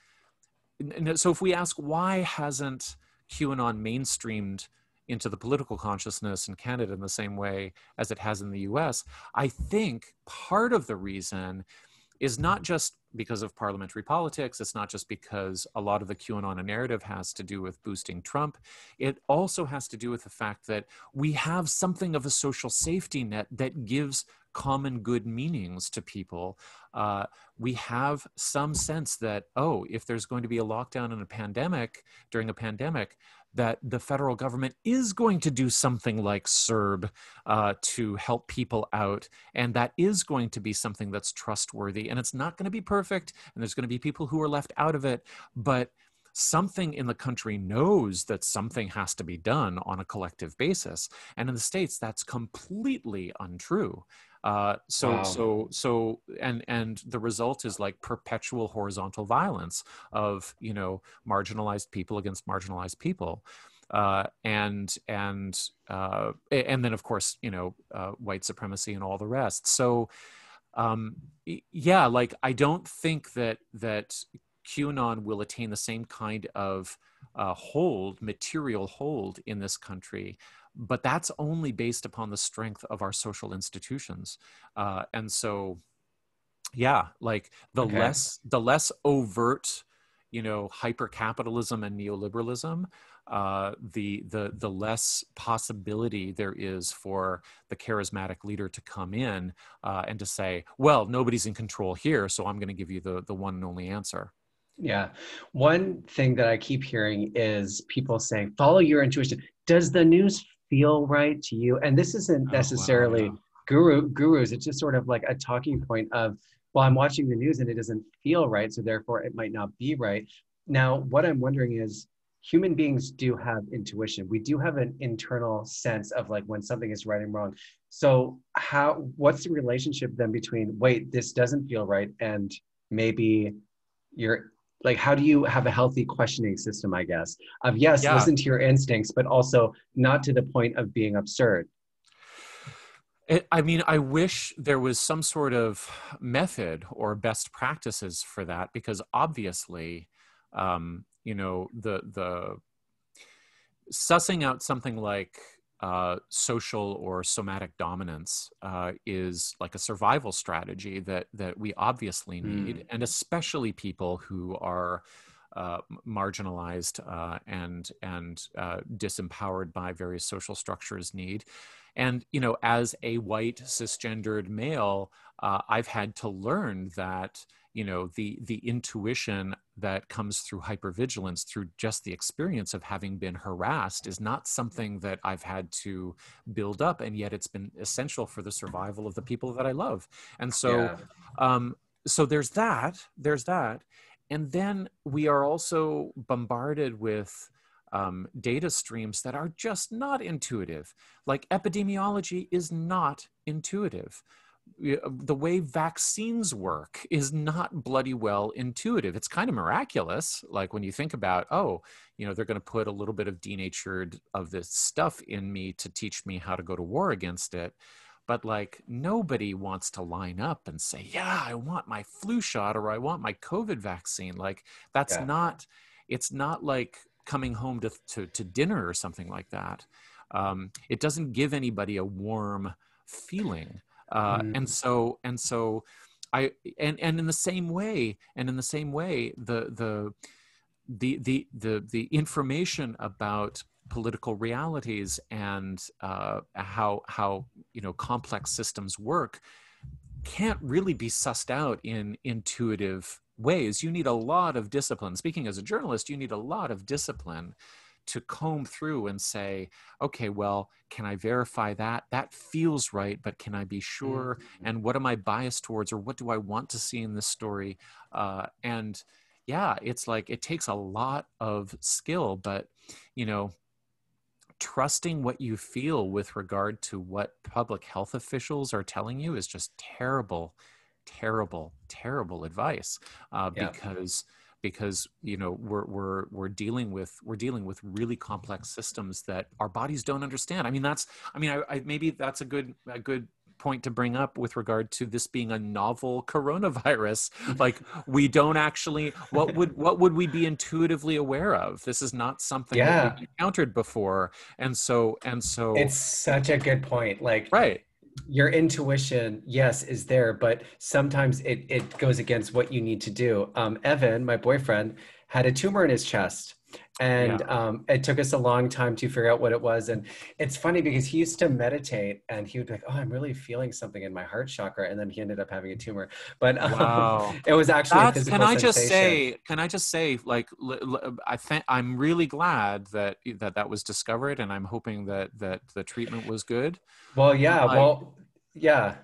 so if we ask why hasn't qanon mainstreamed into the political consciousness in Canada in the same way as it has in the US, I think part of the reason is not just because of parliamentary politics. It's not just because a lot of the QAnon narrative has to do with boosting Trump. It also has to do with the fact that we have something of a social safety net that gives common good meanings to people. Uh, we have some sense that, oh, if there's going to be a lockdown in a pandemic, during a pandemic, that the federal government is going to do something like CERB uh, to help people out. And that is going to be something that's trustworthy. And it's not going to be perfect. And there's going to be people who are left out of it. But something in the country knows that something has to be done on a collective basis. And in the States, that's completely untrue. Uh, so wow. so so and and the result is like perpetual horizontal violence of you know marginalized people against marginalized people. Uh, and and uh, and then of course you know uh, white supremacy and all the rest. So um, yeah, like I don't think that that QAnon will attain the same kind of uh, hold, material hold in this country but that's only based upon the strength of our social institutions uh, and so yeah like the okay. less the less overt you know hyper capitalism and neoliberalism uh, the the the less possibility there is for the charismatic leader to come in uh, and to say, well, nobody's in control here, so I'm going to give you the the one and only answer. Yeah, one thing that I keep hearing is people saying, follow your intuition. Does the news feel right to you. And this isn't necessarily oh, wow, guru gurus. It's just sort of like a talking point of well i'm watching the news and it doesn't feel right so therefore it might not be right. Now what i'm wondering is human beings do have intuition. We do have an internal sense of like when something is right and wrong. So how what's the relationship then between wait this doesn't feel right and maybe you're like how do you have a healthy questioning system i guess of yes yeah. listen to your instincts but also not to the point of being absurd it, i mean i wish there was some sort of method or best practices for that because obviously um, you know the the sussing out something like uh, social or somatic dominance uh, is like a survival strategy that that we obviously need, mm. and especially people who are uh, marginalized uh, and and uh, disempowered by various social structures need. And you know, as a white cisgendered male, uh, I've had to learn that you know the the intuition that comes through hypervigilance through just the experience of having been harassed is not something that I've had to build up and yet it's been essential for the survival of the people that I love. And so yeah. um so there's that there's that. And then we are also bombarded with um, data streams that are just not intuitive. Like epidemiology is not intuitive the way vaccines work is not bloody well intuitive. It's kind of miraculous. Like when you think about, oh, you know, they're going to put a little bit of denatured of this stuff in me to teach me how to go to war against it. But like nobody wants to line up and say, yeah, I want my flu shot or I want my COVID vaccine. Like that's yeah. not, it's not like coming home to, to, to dinner or something like that. Um, it doesn't give anybody a warm feeling uh, mm. and so and so i and and in the same way and in the same way the the the the the, the information about political realities and uh, how how you know complex systems work can't really be sussed out in intuitive ways you need a lot of discipline speaking as a journalist you need a lot of discipline to comb through and say, okay, well, can I verify that? That feels right, but can I be sure? Mm-hmm. And what am I biased towards, or what do I want to see in this story? Uh, and yeah, it's like it takes a lot of skill, but you know, trusting what you feel with regard to what public health officials are telling you is just terrible, terrible, terrible advice uh, yeah. because because you know we're we're we're dealing with we're dealing with really complex systems that our bodies don't understand. I mean that's I mean I, I maybe that's a good a good point to bring up with regard to this being a novel coronavirus. Like we don't actually what would what would we be intuitively aware of? This is not something yeah. that we've encountered before. And so and so it's such a good point. Like right your intuition yes is there but sometimes it, it goes against what you need to do. Um, evan my boyfriend had a tumor in his chest and yeah. um, it took us a long time to figure out what it was. And it's funny because he used to meditate and he would be like oh i'm really feeling something in my heart chakra. And then he ended up having a tumor. But um, wow. it was actually can i just say can i just say like i think i'm really glad that that that was discovered and i'm hoping that that the treatment was good. Well yeah. Well yeah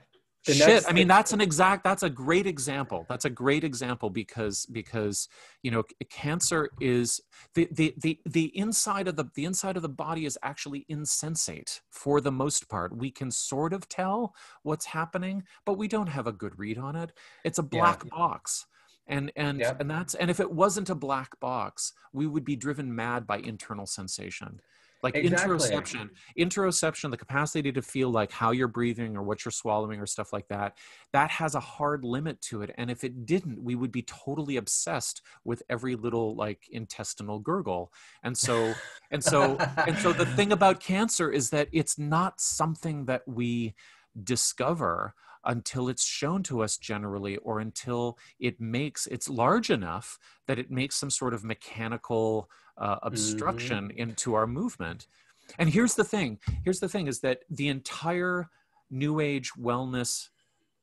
the shit i mean that's an exact that's a great example. That's a great example because because you know cancer is the the the, the inside of the the inside of the body is actually insensate for the most part. We can sort of tell what's happening but we don't have a good read on it. It's a black yeah. box. And and yep. and that's and if it wasn't a black box we would be driven mad by internal sensation like exactly. interoception interoception the capacity to feel like how you're breathing or what you're swallowing or stuff like that that has a hard limit to it and if it didn't we would be totally obsessed with every little like intestinal gurgle and so and so and so the thing about cancer is that it's not something that we discover until it's shown to us generally or until it makes it's large enough that it makes some sort of mechanical uh, obstruction mm-hmm. into our movement and here's the thing here's the thing is that the entire new age wellness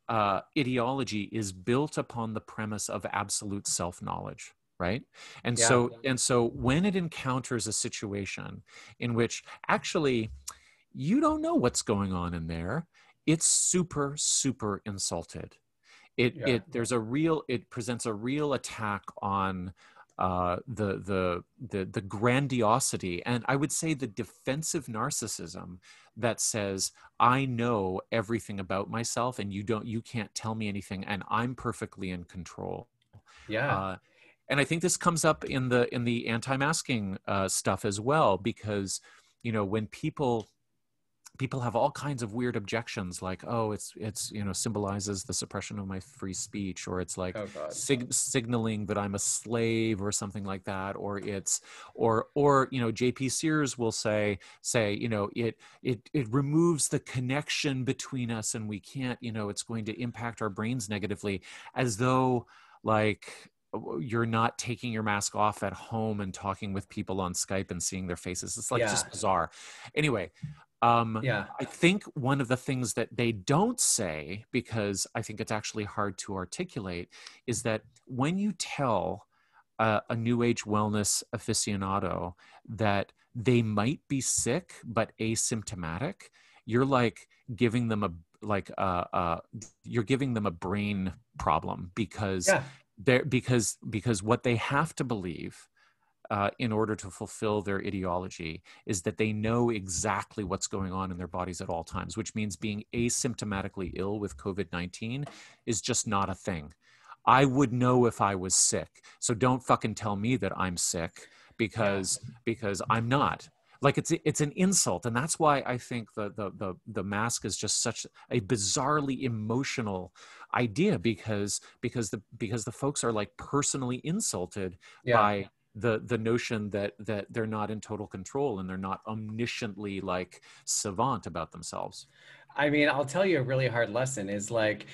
uh, ideology is built upon the premise of absolute self-knowledge right and yeah. so and so when it encounters a situation in which actually you don't know what's going on in there it's super super insulted it yeah. it there's a real it presents a real attack on uh, the the the the grandiosity and I would say the defensive narcissism that says I know everything about myself and you don't you can't tell me anything and I'm perfectly in control. Yeah. Uh, and I think this comes up in the in the anti-masking uh, stuff as well because you know when people people have all kinds of weird objections like oh it's it's you know symbolizes the suppression of my free speech or it's like Oh sig- signaling that i'm a slave or something like that or it's or or you know jp sears will say say you know it it it removes the connection between us and we can't you know it's going to impact our brains negatively as though like you're not taking your mask off at home and talking with people on Skype and seeing their faces. It's like just bizarre. Anyway, um, Yeah. I think one of the things that they don't say, because I think it's actually hard to articulate, is that when you tell a, a new age wellness aficionado that they might be sick but asymptomatic, you're like giving them a like uh, uh, you're giving them a brain problem because Yeah. they're because because what they have to believe uh, in order to fulfill their ideology is that they know exactly what's going on in their bodies at all times, which means being asymptomatically ill with COVID 19 is just not a thing. I would know if I was sick. So don't fucking tell me that I'm sick because because I'm not. Like it's it's an insult, and that's why I think the the the the mask is just such a bizarrely emotional idea because because the because the folks are like personally insulted Yeah. by the the notion that that they're not in total control and they're not omnisciently like savant about themselves. I mean, I'll tell you a really hard lesson is like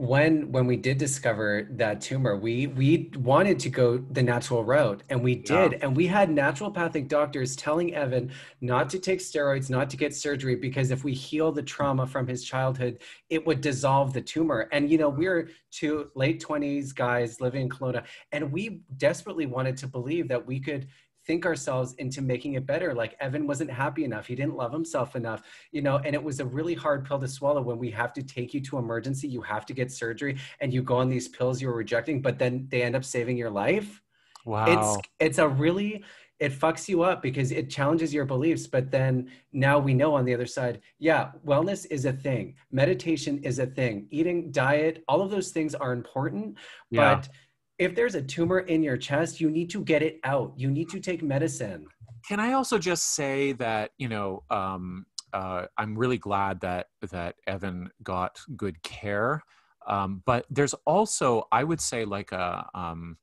when when we did discover that tumor, we we wanted to go the natural route and we Yeah. did. And we had naturopathic doctors telling Evan not to take steroids, not to get surgery because if we heal the trauma from his childhood, it would dissolve the tumor. And you know, we're two late 20s guys living in Kelowna and we desperately wanted to believe that we could think ourselves into making it better. Like evan wasn't happy enough. He didn't love himself enough you know and it was a really hard pill to swallow when we have to take you to emergency. You have to get surgery and you go on these pills you're rejecting but then they end up saving your life. Wow. it's it's a really it fucks you up because it challenges your beliefs but then now we know on the other side yeah wellness is a thing. Meditation is a thing. Eating diet all of those things are important yeah. but if there's a tumor in your chest you need to get it out. You need to take medicine. Can I also just say that you know um, uh, I'm really glad that that Evan got good care, um, but there's also I would say like a um,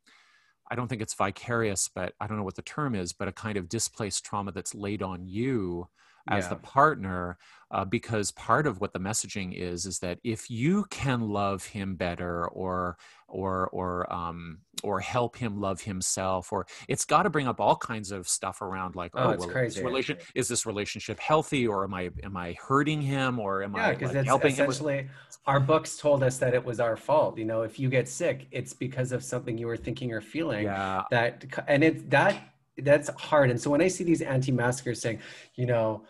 I don't think it's vicarious, but I don't know what the term is, but a kind of displaced trauma that's laid on you as Yeah. the partner uh, because part of what the messaging is is that if you can love him better or or or um or help him love himself or it's got to bring up all kinds of stuff around like Oh, oh, it's well, crazy. This relation is this relationship healthy or am i am i hurting him or am yeah i because like, helping him with essentially our books told us that it was our fault you know if you get sick it's because of something you were thinking or feeling yeah that and it's that that's hard and so when i see these anti-maskers saying you know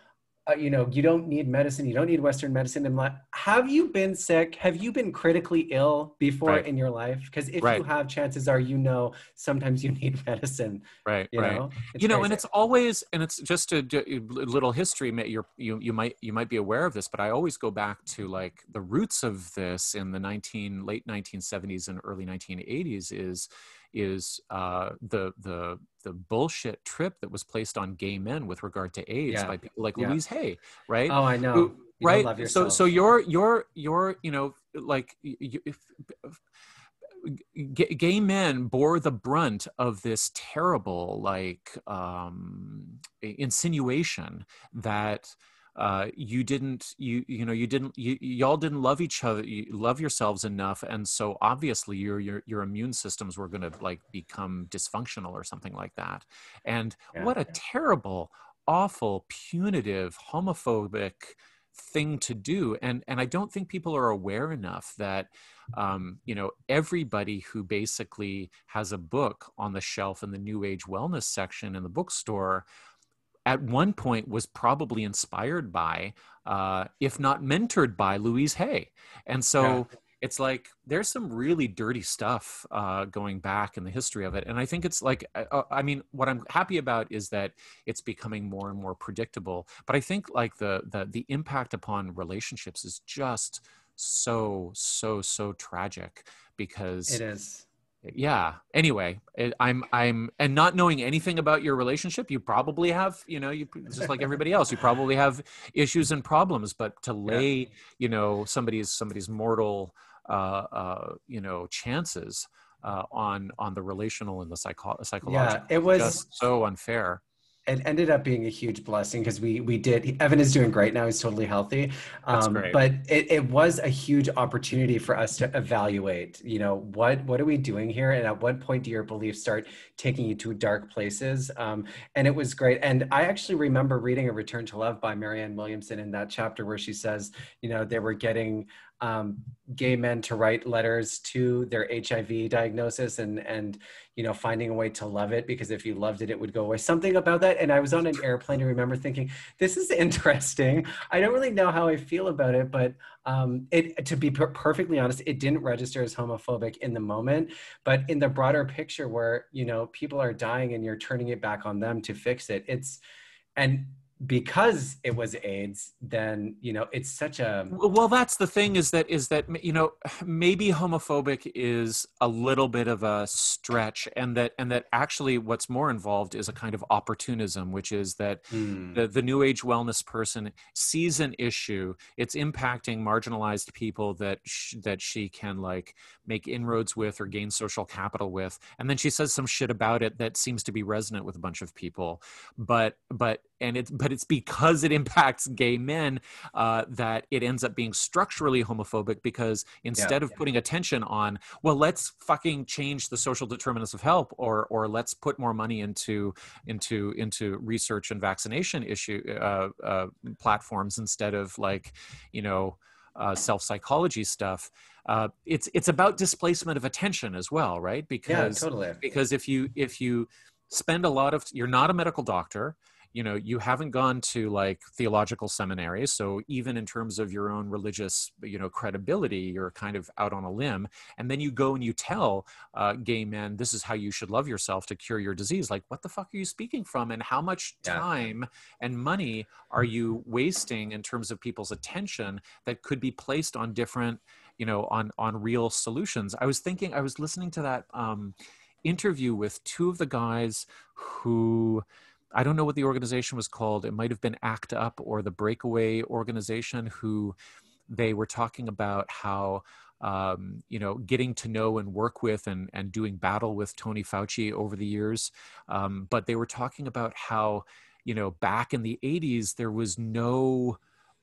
uh, you know you don't need medicine you don't need western medicine i'm like have you been sick? Have you been critically ill before Right. in your life? Because if Right. you have chances are you know sometimes you need medicine right you right. know? It's you know and it's always and it's just a little history you're, you you might you might be aware of this but i always go back to like the roots of this in the 19 late 1970s and early 1980s is is uh, the the the bullshit trip that was placed on gay men with regard to AIDS Yeah. by people like Yeah. Louise Hay, right? oh i know who- You right so so you're you're you're you know like y- y- if, gay, gay men bore the brunt of this terrible like um insinuation that uh, you didn't you you know you didn't you y'all didn't love each other you love yourselves enough and so obviously your your your immune systems were going to like become dysfunctional or something like that and Yeah. what a terrible awful punitive homophobic thing to do and and i don't think people are aware enough that um, you know everybody who basically has a book on the shelf in the new age wellness section in the bookstore at one point was probably inspired by uh, if not mentored by louise hay. And so Yeah. it's like there's some really dirty stuff uh, going back in the history of it. And i think it's like uh, i mean what i'm happy about is that it's becoming more and more predictable. But i think like the the, the impact upon relationships is just so so so tragic because it is yeah anyway i'm i'm and not knowing anything about your relationship you probably have you know you just like everybody else you probably have issues and problems but to lay yeah. you know somebody's somebody's mortal uh uh you know chances uh on on the relational and the psycho- psychological yeah it was so unfair it ended up being a huge blessing because we we did evan is doing great now he's totally healthy. Um, but it, it was a huge opportunity for us to evaluate you know what what are we doing here and at what point do your beliefs start taking you to dark places? Um, and it was great. And i actually remember reading a return to love by marianne williamson in that chapter where she says you know they were getting um, gay men to write letters to their HIV diagnosis and and you know finding a way to love it because if you loved it it would go away. Something about that and I was on an airplane and remember thinking this is interesting. I don't really know how I feel about it but um, it to be per- perfectly honest it didn't register as homophobic in the moment. But in the broader picture where you know people are dying and you're turning it back on them to fix it it's and because it was AIDS, then you know it's such a well. That's the thing is that is that you know maybe homophobic is a little bit of a stretch, and that and that actually what's more involved is a kind of opportunism, which is that mm. the the new age wellness person sees an issue, it's impacting marginalized people that sh- that she can like make inroads with or gain social capital with, and then she says some shit about it that seems to be resonant with a bunch of people, but but and it's but it's because it impacts gay men uh, that it ends up being structurally homophobic because instead yeah, of yeah. putting attention on well let's fucking change the social determinants of health or or let's put more money into into into research and vaccination issue uh, uh, platforms instead of like you know uh, self psychology stuff. Uh, it's it's about displacement of attention as well, right? Because yeah, totally. because if you if you spend a lot of you're not a medical doctor you know you haven't gone to like theological seminaries so even in terms of your own religious you know credibility you're kind of out on a limb and then you go and you tell uh, gay men this is how you should love yourself to cure your disease like what the fuck are you speaking from and how much time yeah. and money are you wasting in terms of people's attention that could be placed on different you know on on real solutions i was thinking i was listening to that um interview with two of the guys who I don't know what the organization was called. It might have been ACT UP or the Breakaway organization, who they were talking about how um, you know getting to know and work with and and doing battle with Tony Fauci over the years. Um, but they were talking about how you know back in the 80s there was no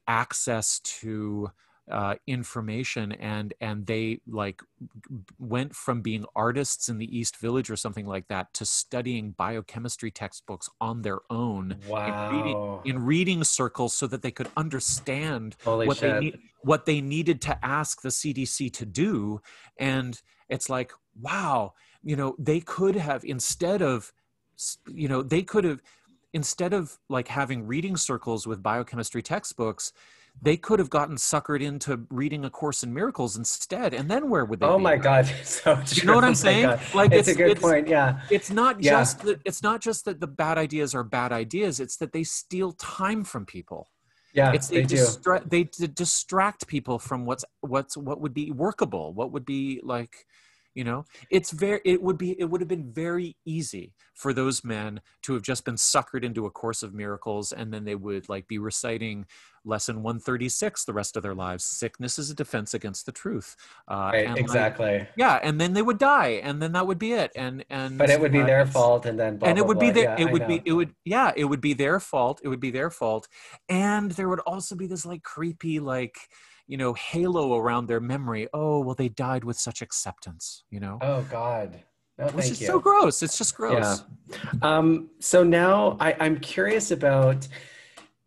access to uh, information and and they like went from being artists in the east village or something like that to studying biochemistry textbooks on their own wow. in, reading, in reading circles so that they could understand Holy what shit. they need, what they needed to ask the cdc to do and it's like wow you know they could have instead of you know they could have instead of like having reading circles with biochemistry textbooks they could have gotten suckered into reading a course in miracles instead and then where would they oh be? my god so true. you know what i'm oh saying like it's, it's, a good it's, point yeah it's not yeah. just that it's not just that the bad ideas are bad ideas it's that they steal time from people yeah it's they, they, distra- they distract people from what's what's what would be workable what would be like you know it's very it would be it would have been very easy for those men to have just been suckered into a course of miracles and then they would like be reciting lesson 136 the rest of their lives. Sickness is a defense against the truth. Uh, right, exactly. Like, yeah and then they would die and then that would be it and and but it would be uh, their fault and then blah, and it would blah, be their yeah, it would be it would yeah it would be their fault it would be their fault. And there would also be this like creepy like you know halo around their memory. Oh well they died with such acceptance you know? Oh god. No, which is you. so gross it's just gross. Yeah. um so now I, i'm curious about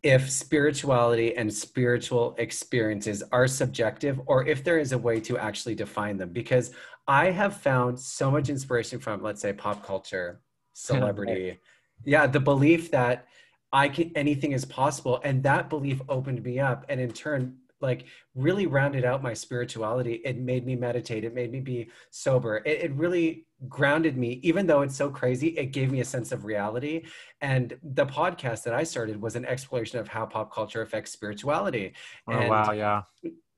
if spirituality and spiritual experiences are subjective or if there is a way to actually define them. Because i have found so much inspiration from let's say pop culture celebrity. Yeah the belief that i can anything is possible. And that belief opened me up. And in turn like really rounded out my spirituality. It made me meditate. It made me be sober. It, it, really grounded me, even though it's so crazy, it gave me a sense of reality. And the podcast that I started was an exploration of how pop culture affects spirituality. Oh, and wow. Yeah.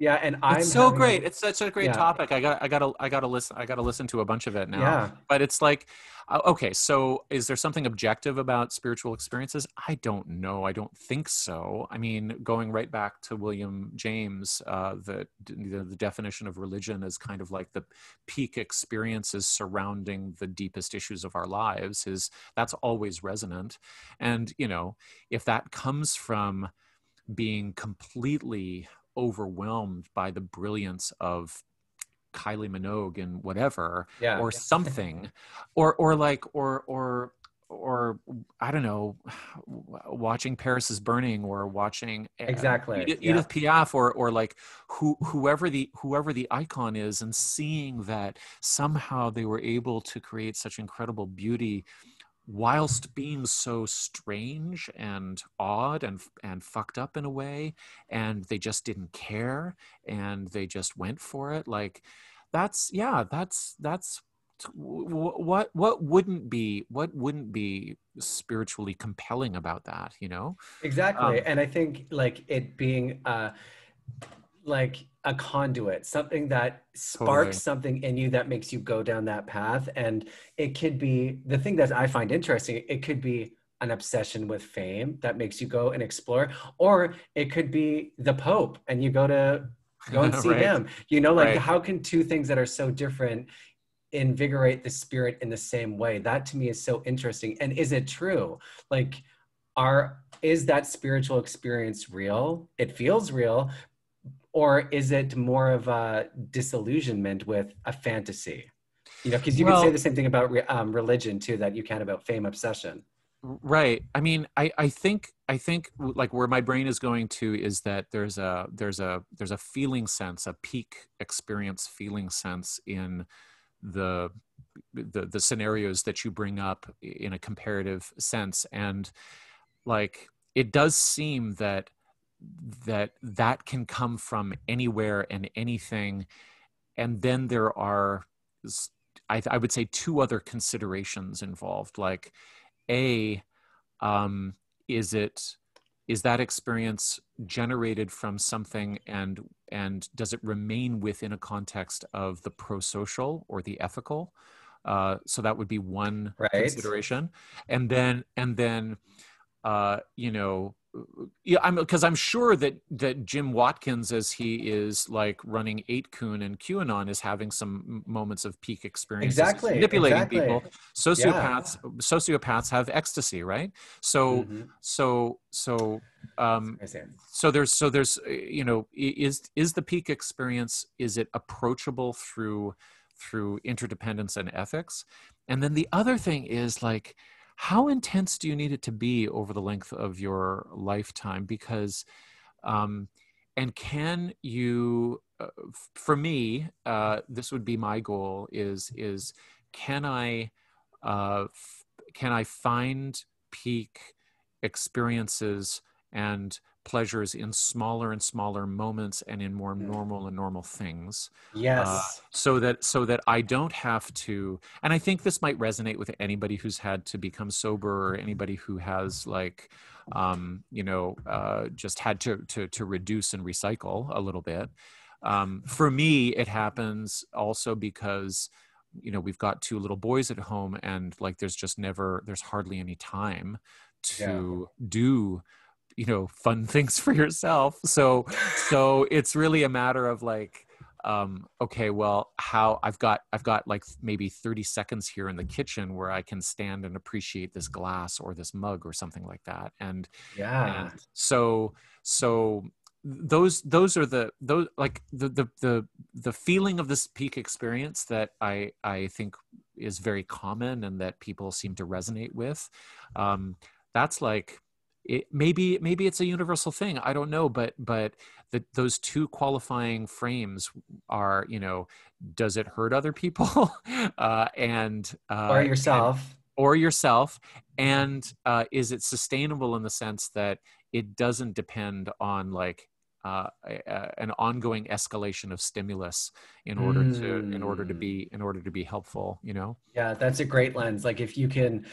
Yeah, and I'm it's so having- great. It's such a great Yeah. topic. I got I got to I got to listen I got to listen to a bunch of it now. Yeah. But it's like uh, okay, so is there something objective about spiritual experiences? I don't know. I don't think so. I mean, going right back to William James, uh, the, the the definition of religion is kind of like the peak experiences surrounding the deepest issues of our lives. Is that's always resonant, and you know, if that comes from being completely overwhelmed by the brilliance of Kylie Minogue and whatever Yeah. or something or or like or or or I don't know watching Paris is burning or watching uh, Exactly, Edith, yeah. Edith Piaf or or like who whoever the whoever the icon is and seeing that somehow they were able to create such incredible beauty whilst being so strange and odd and and fucked up in a way and they just didn't care and they just went for it like that's yeah that's that's what what wouldn't be what wouldn't be spiritually compelling about that you know Exactly. Um, and I think like it being uh like a conduit, something that sparks Totally. something in you that makes you go down that path. And it could be the thing that I find interesting, it could be an obsession with fame that makes you go and explore, or it could be the Pope and you go to go and see Right. him. You know, like Right. how can two things that are so different invigorate the spirit in the same way? That to me is so interesting. And is it true? Like, are is that spiritual experience real? It feels real, or is it more of a disillusionment with a fantasy? You know, because you can say the same thing about re- um, religion too, that you can about fame obsession. right i mean i i think i think like where my brain is going to is that there's a there's a there's a feeling sense a peak experience feeling sense in the the the scenarios that you bring up in a comparative sense and like it does seem that that that can come from anywhere and anything. And then there are I would say two other considerations involved like a um, is it is that experience generated from something and and does it remain within a context of the pro-social or the ethical? Uh, so that would be one Right. consideration. And then and then uh, you know yeah i'm because i'm sure that that jim watkins as he is like running 8kun and qanon is having some moments of peak experience. Exactly. manipulating exactly. people sociopaths sociopaths have ecstasy right so Mhm. so so um so there's so there's uh, you know is is the peak experience is it approachable through through interdependence and ethics and then the other thing is like how intense do you need it to be over the length of your lifetime? Because um and can you uh, for me uh this would be my goal is is can i uh f- can i find peak experiences and pleasures in smaller and smaller moments and in more Mm. normal and normal things Yes. uh, so that so that I don't have to and I think this might resonate with anybody who's had to become sober or anybody who has like um, you know uh, just had to, to to reduce and recycle a little bit um, for me it happens also because you know we've got two little boys at home and like there's just never there's hardly any time to do you know fun things for yourself so so it's really a matter of like um okay well how i've got i've got like maybe 30 seconds here in the kitchen where i can stand and appreciate this glass or this mug or something like that and yeah. and so so those those are the those like the the the the feeling of this peak experience that i i think is very common and that people seem to resonate with um that's like it, maybe maybe it's a universal thing i don't know but but the, those two qualifying frames are you know does it hurt other people uh and uh or and- yourself. or yourself and uh, is it sustainable in the sense that it doesn't depend on like uh, a- a- an ongoing escalation of stimulus in order to in order to Mm. be in order to be helpful you know Yeah, that's a great lens. Like if you can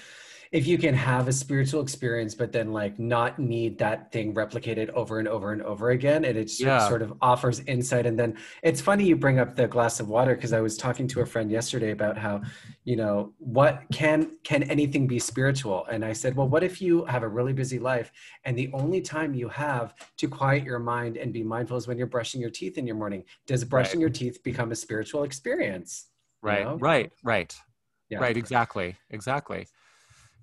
if you can have a spiritual experience but then like not need that thing replicated over and over and over again and it Yeah. sort of offers insight and then it's funny you bring up the glass of water because i was talking to a friend yesterday about how you know what can can anything be spiritual and i said well what if you have a really busy life and the only time you have to quiet your mind and be mindful is when you're brushing your teeth in your morning does brushing your teeth become a spiritual experience you Right. know? Right. Right. Yeah. Right. Exactly. Exactly.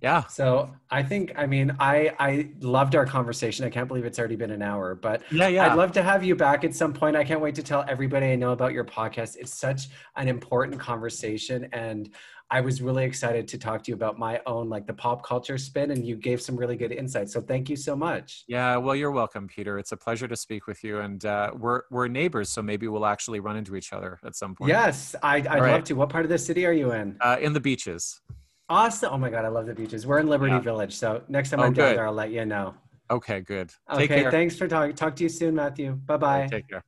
Yeah. So I think, I mean, I I loved our conversation. I can't believe it's already been an hour, but Yeah. Yeah. I'd love to have you back at some point. I can't wait to tell everybody I know about your podcast. It's such an important conversation, and I was really excited to talk to you about my own, like the pop culture spin, and you gave some really good insights. So thank you so much. Yeah, well, you're welcome, Peter. It's a pleasure to speak with you, and uh, we're we're neighbors, so maybe we'll actually run into each other at some point. Yes, I, I'd All love right. to. What part of the city are you in? uh, in the beaches. Awesome. Oh my God, I love the beaches. We're in Liberty Yeah. Village. So next time Oh, I'm down there, I'll let you know. Okay, good. Take Okay, care. thanks for talking. Talk to you soon, Matthew. Bye bye. Take care.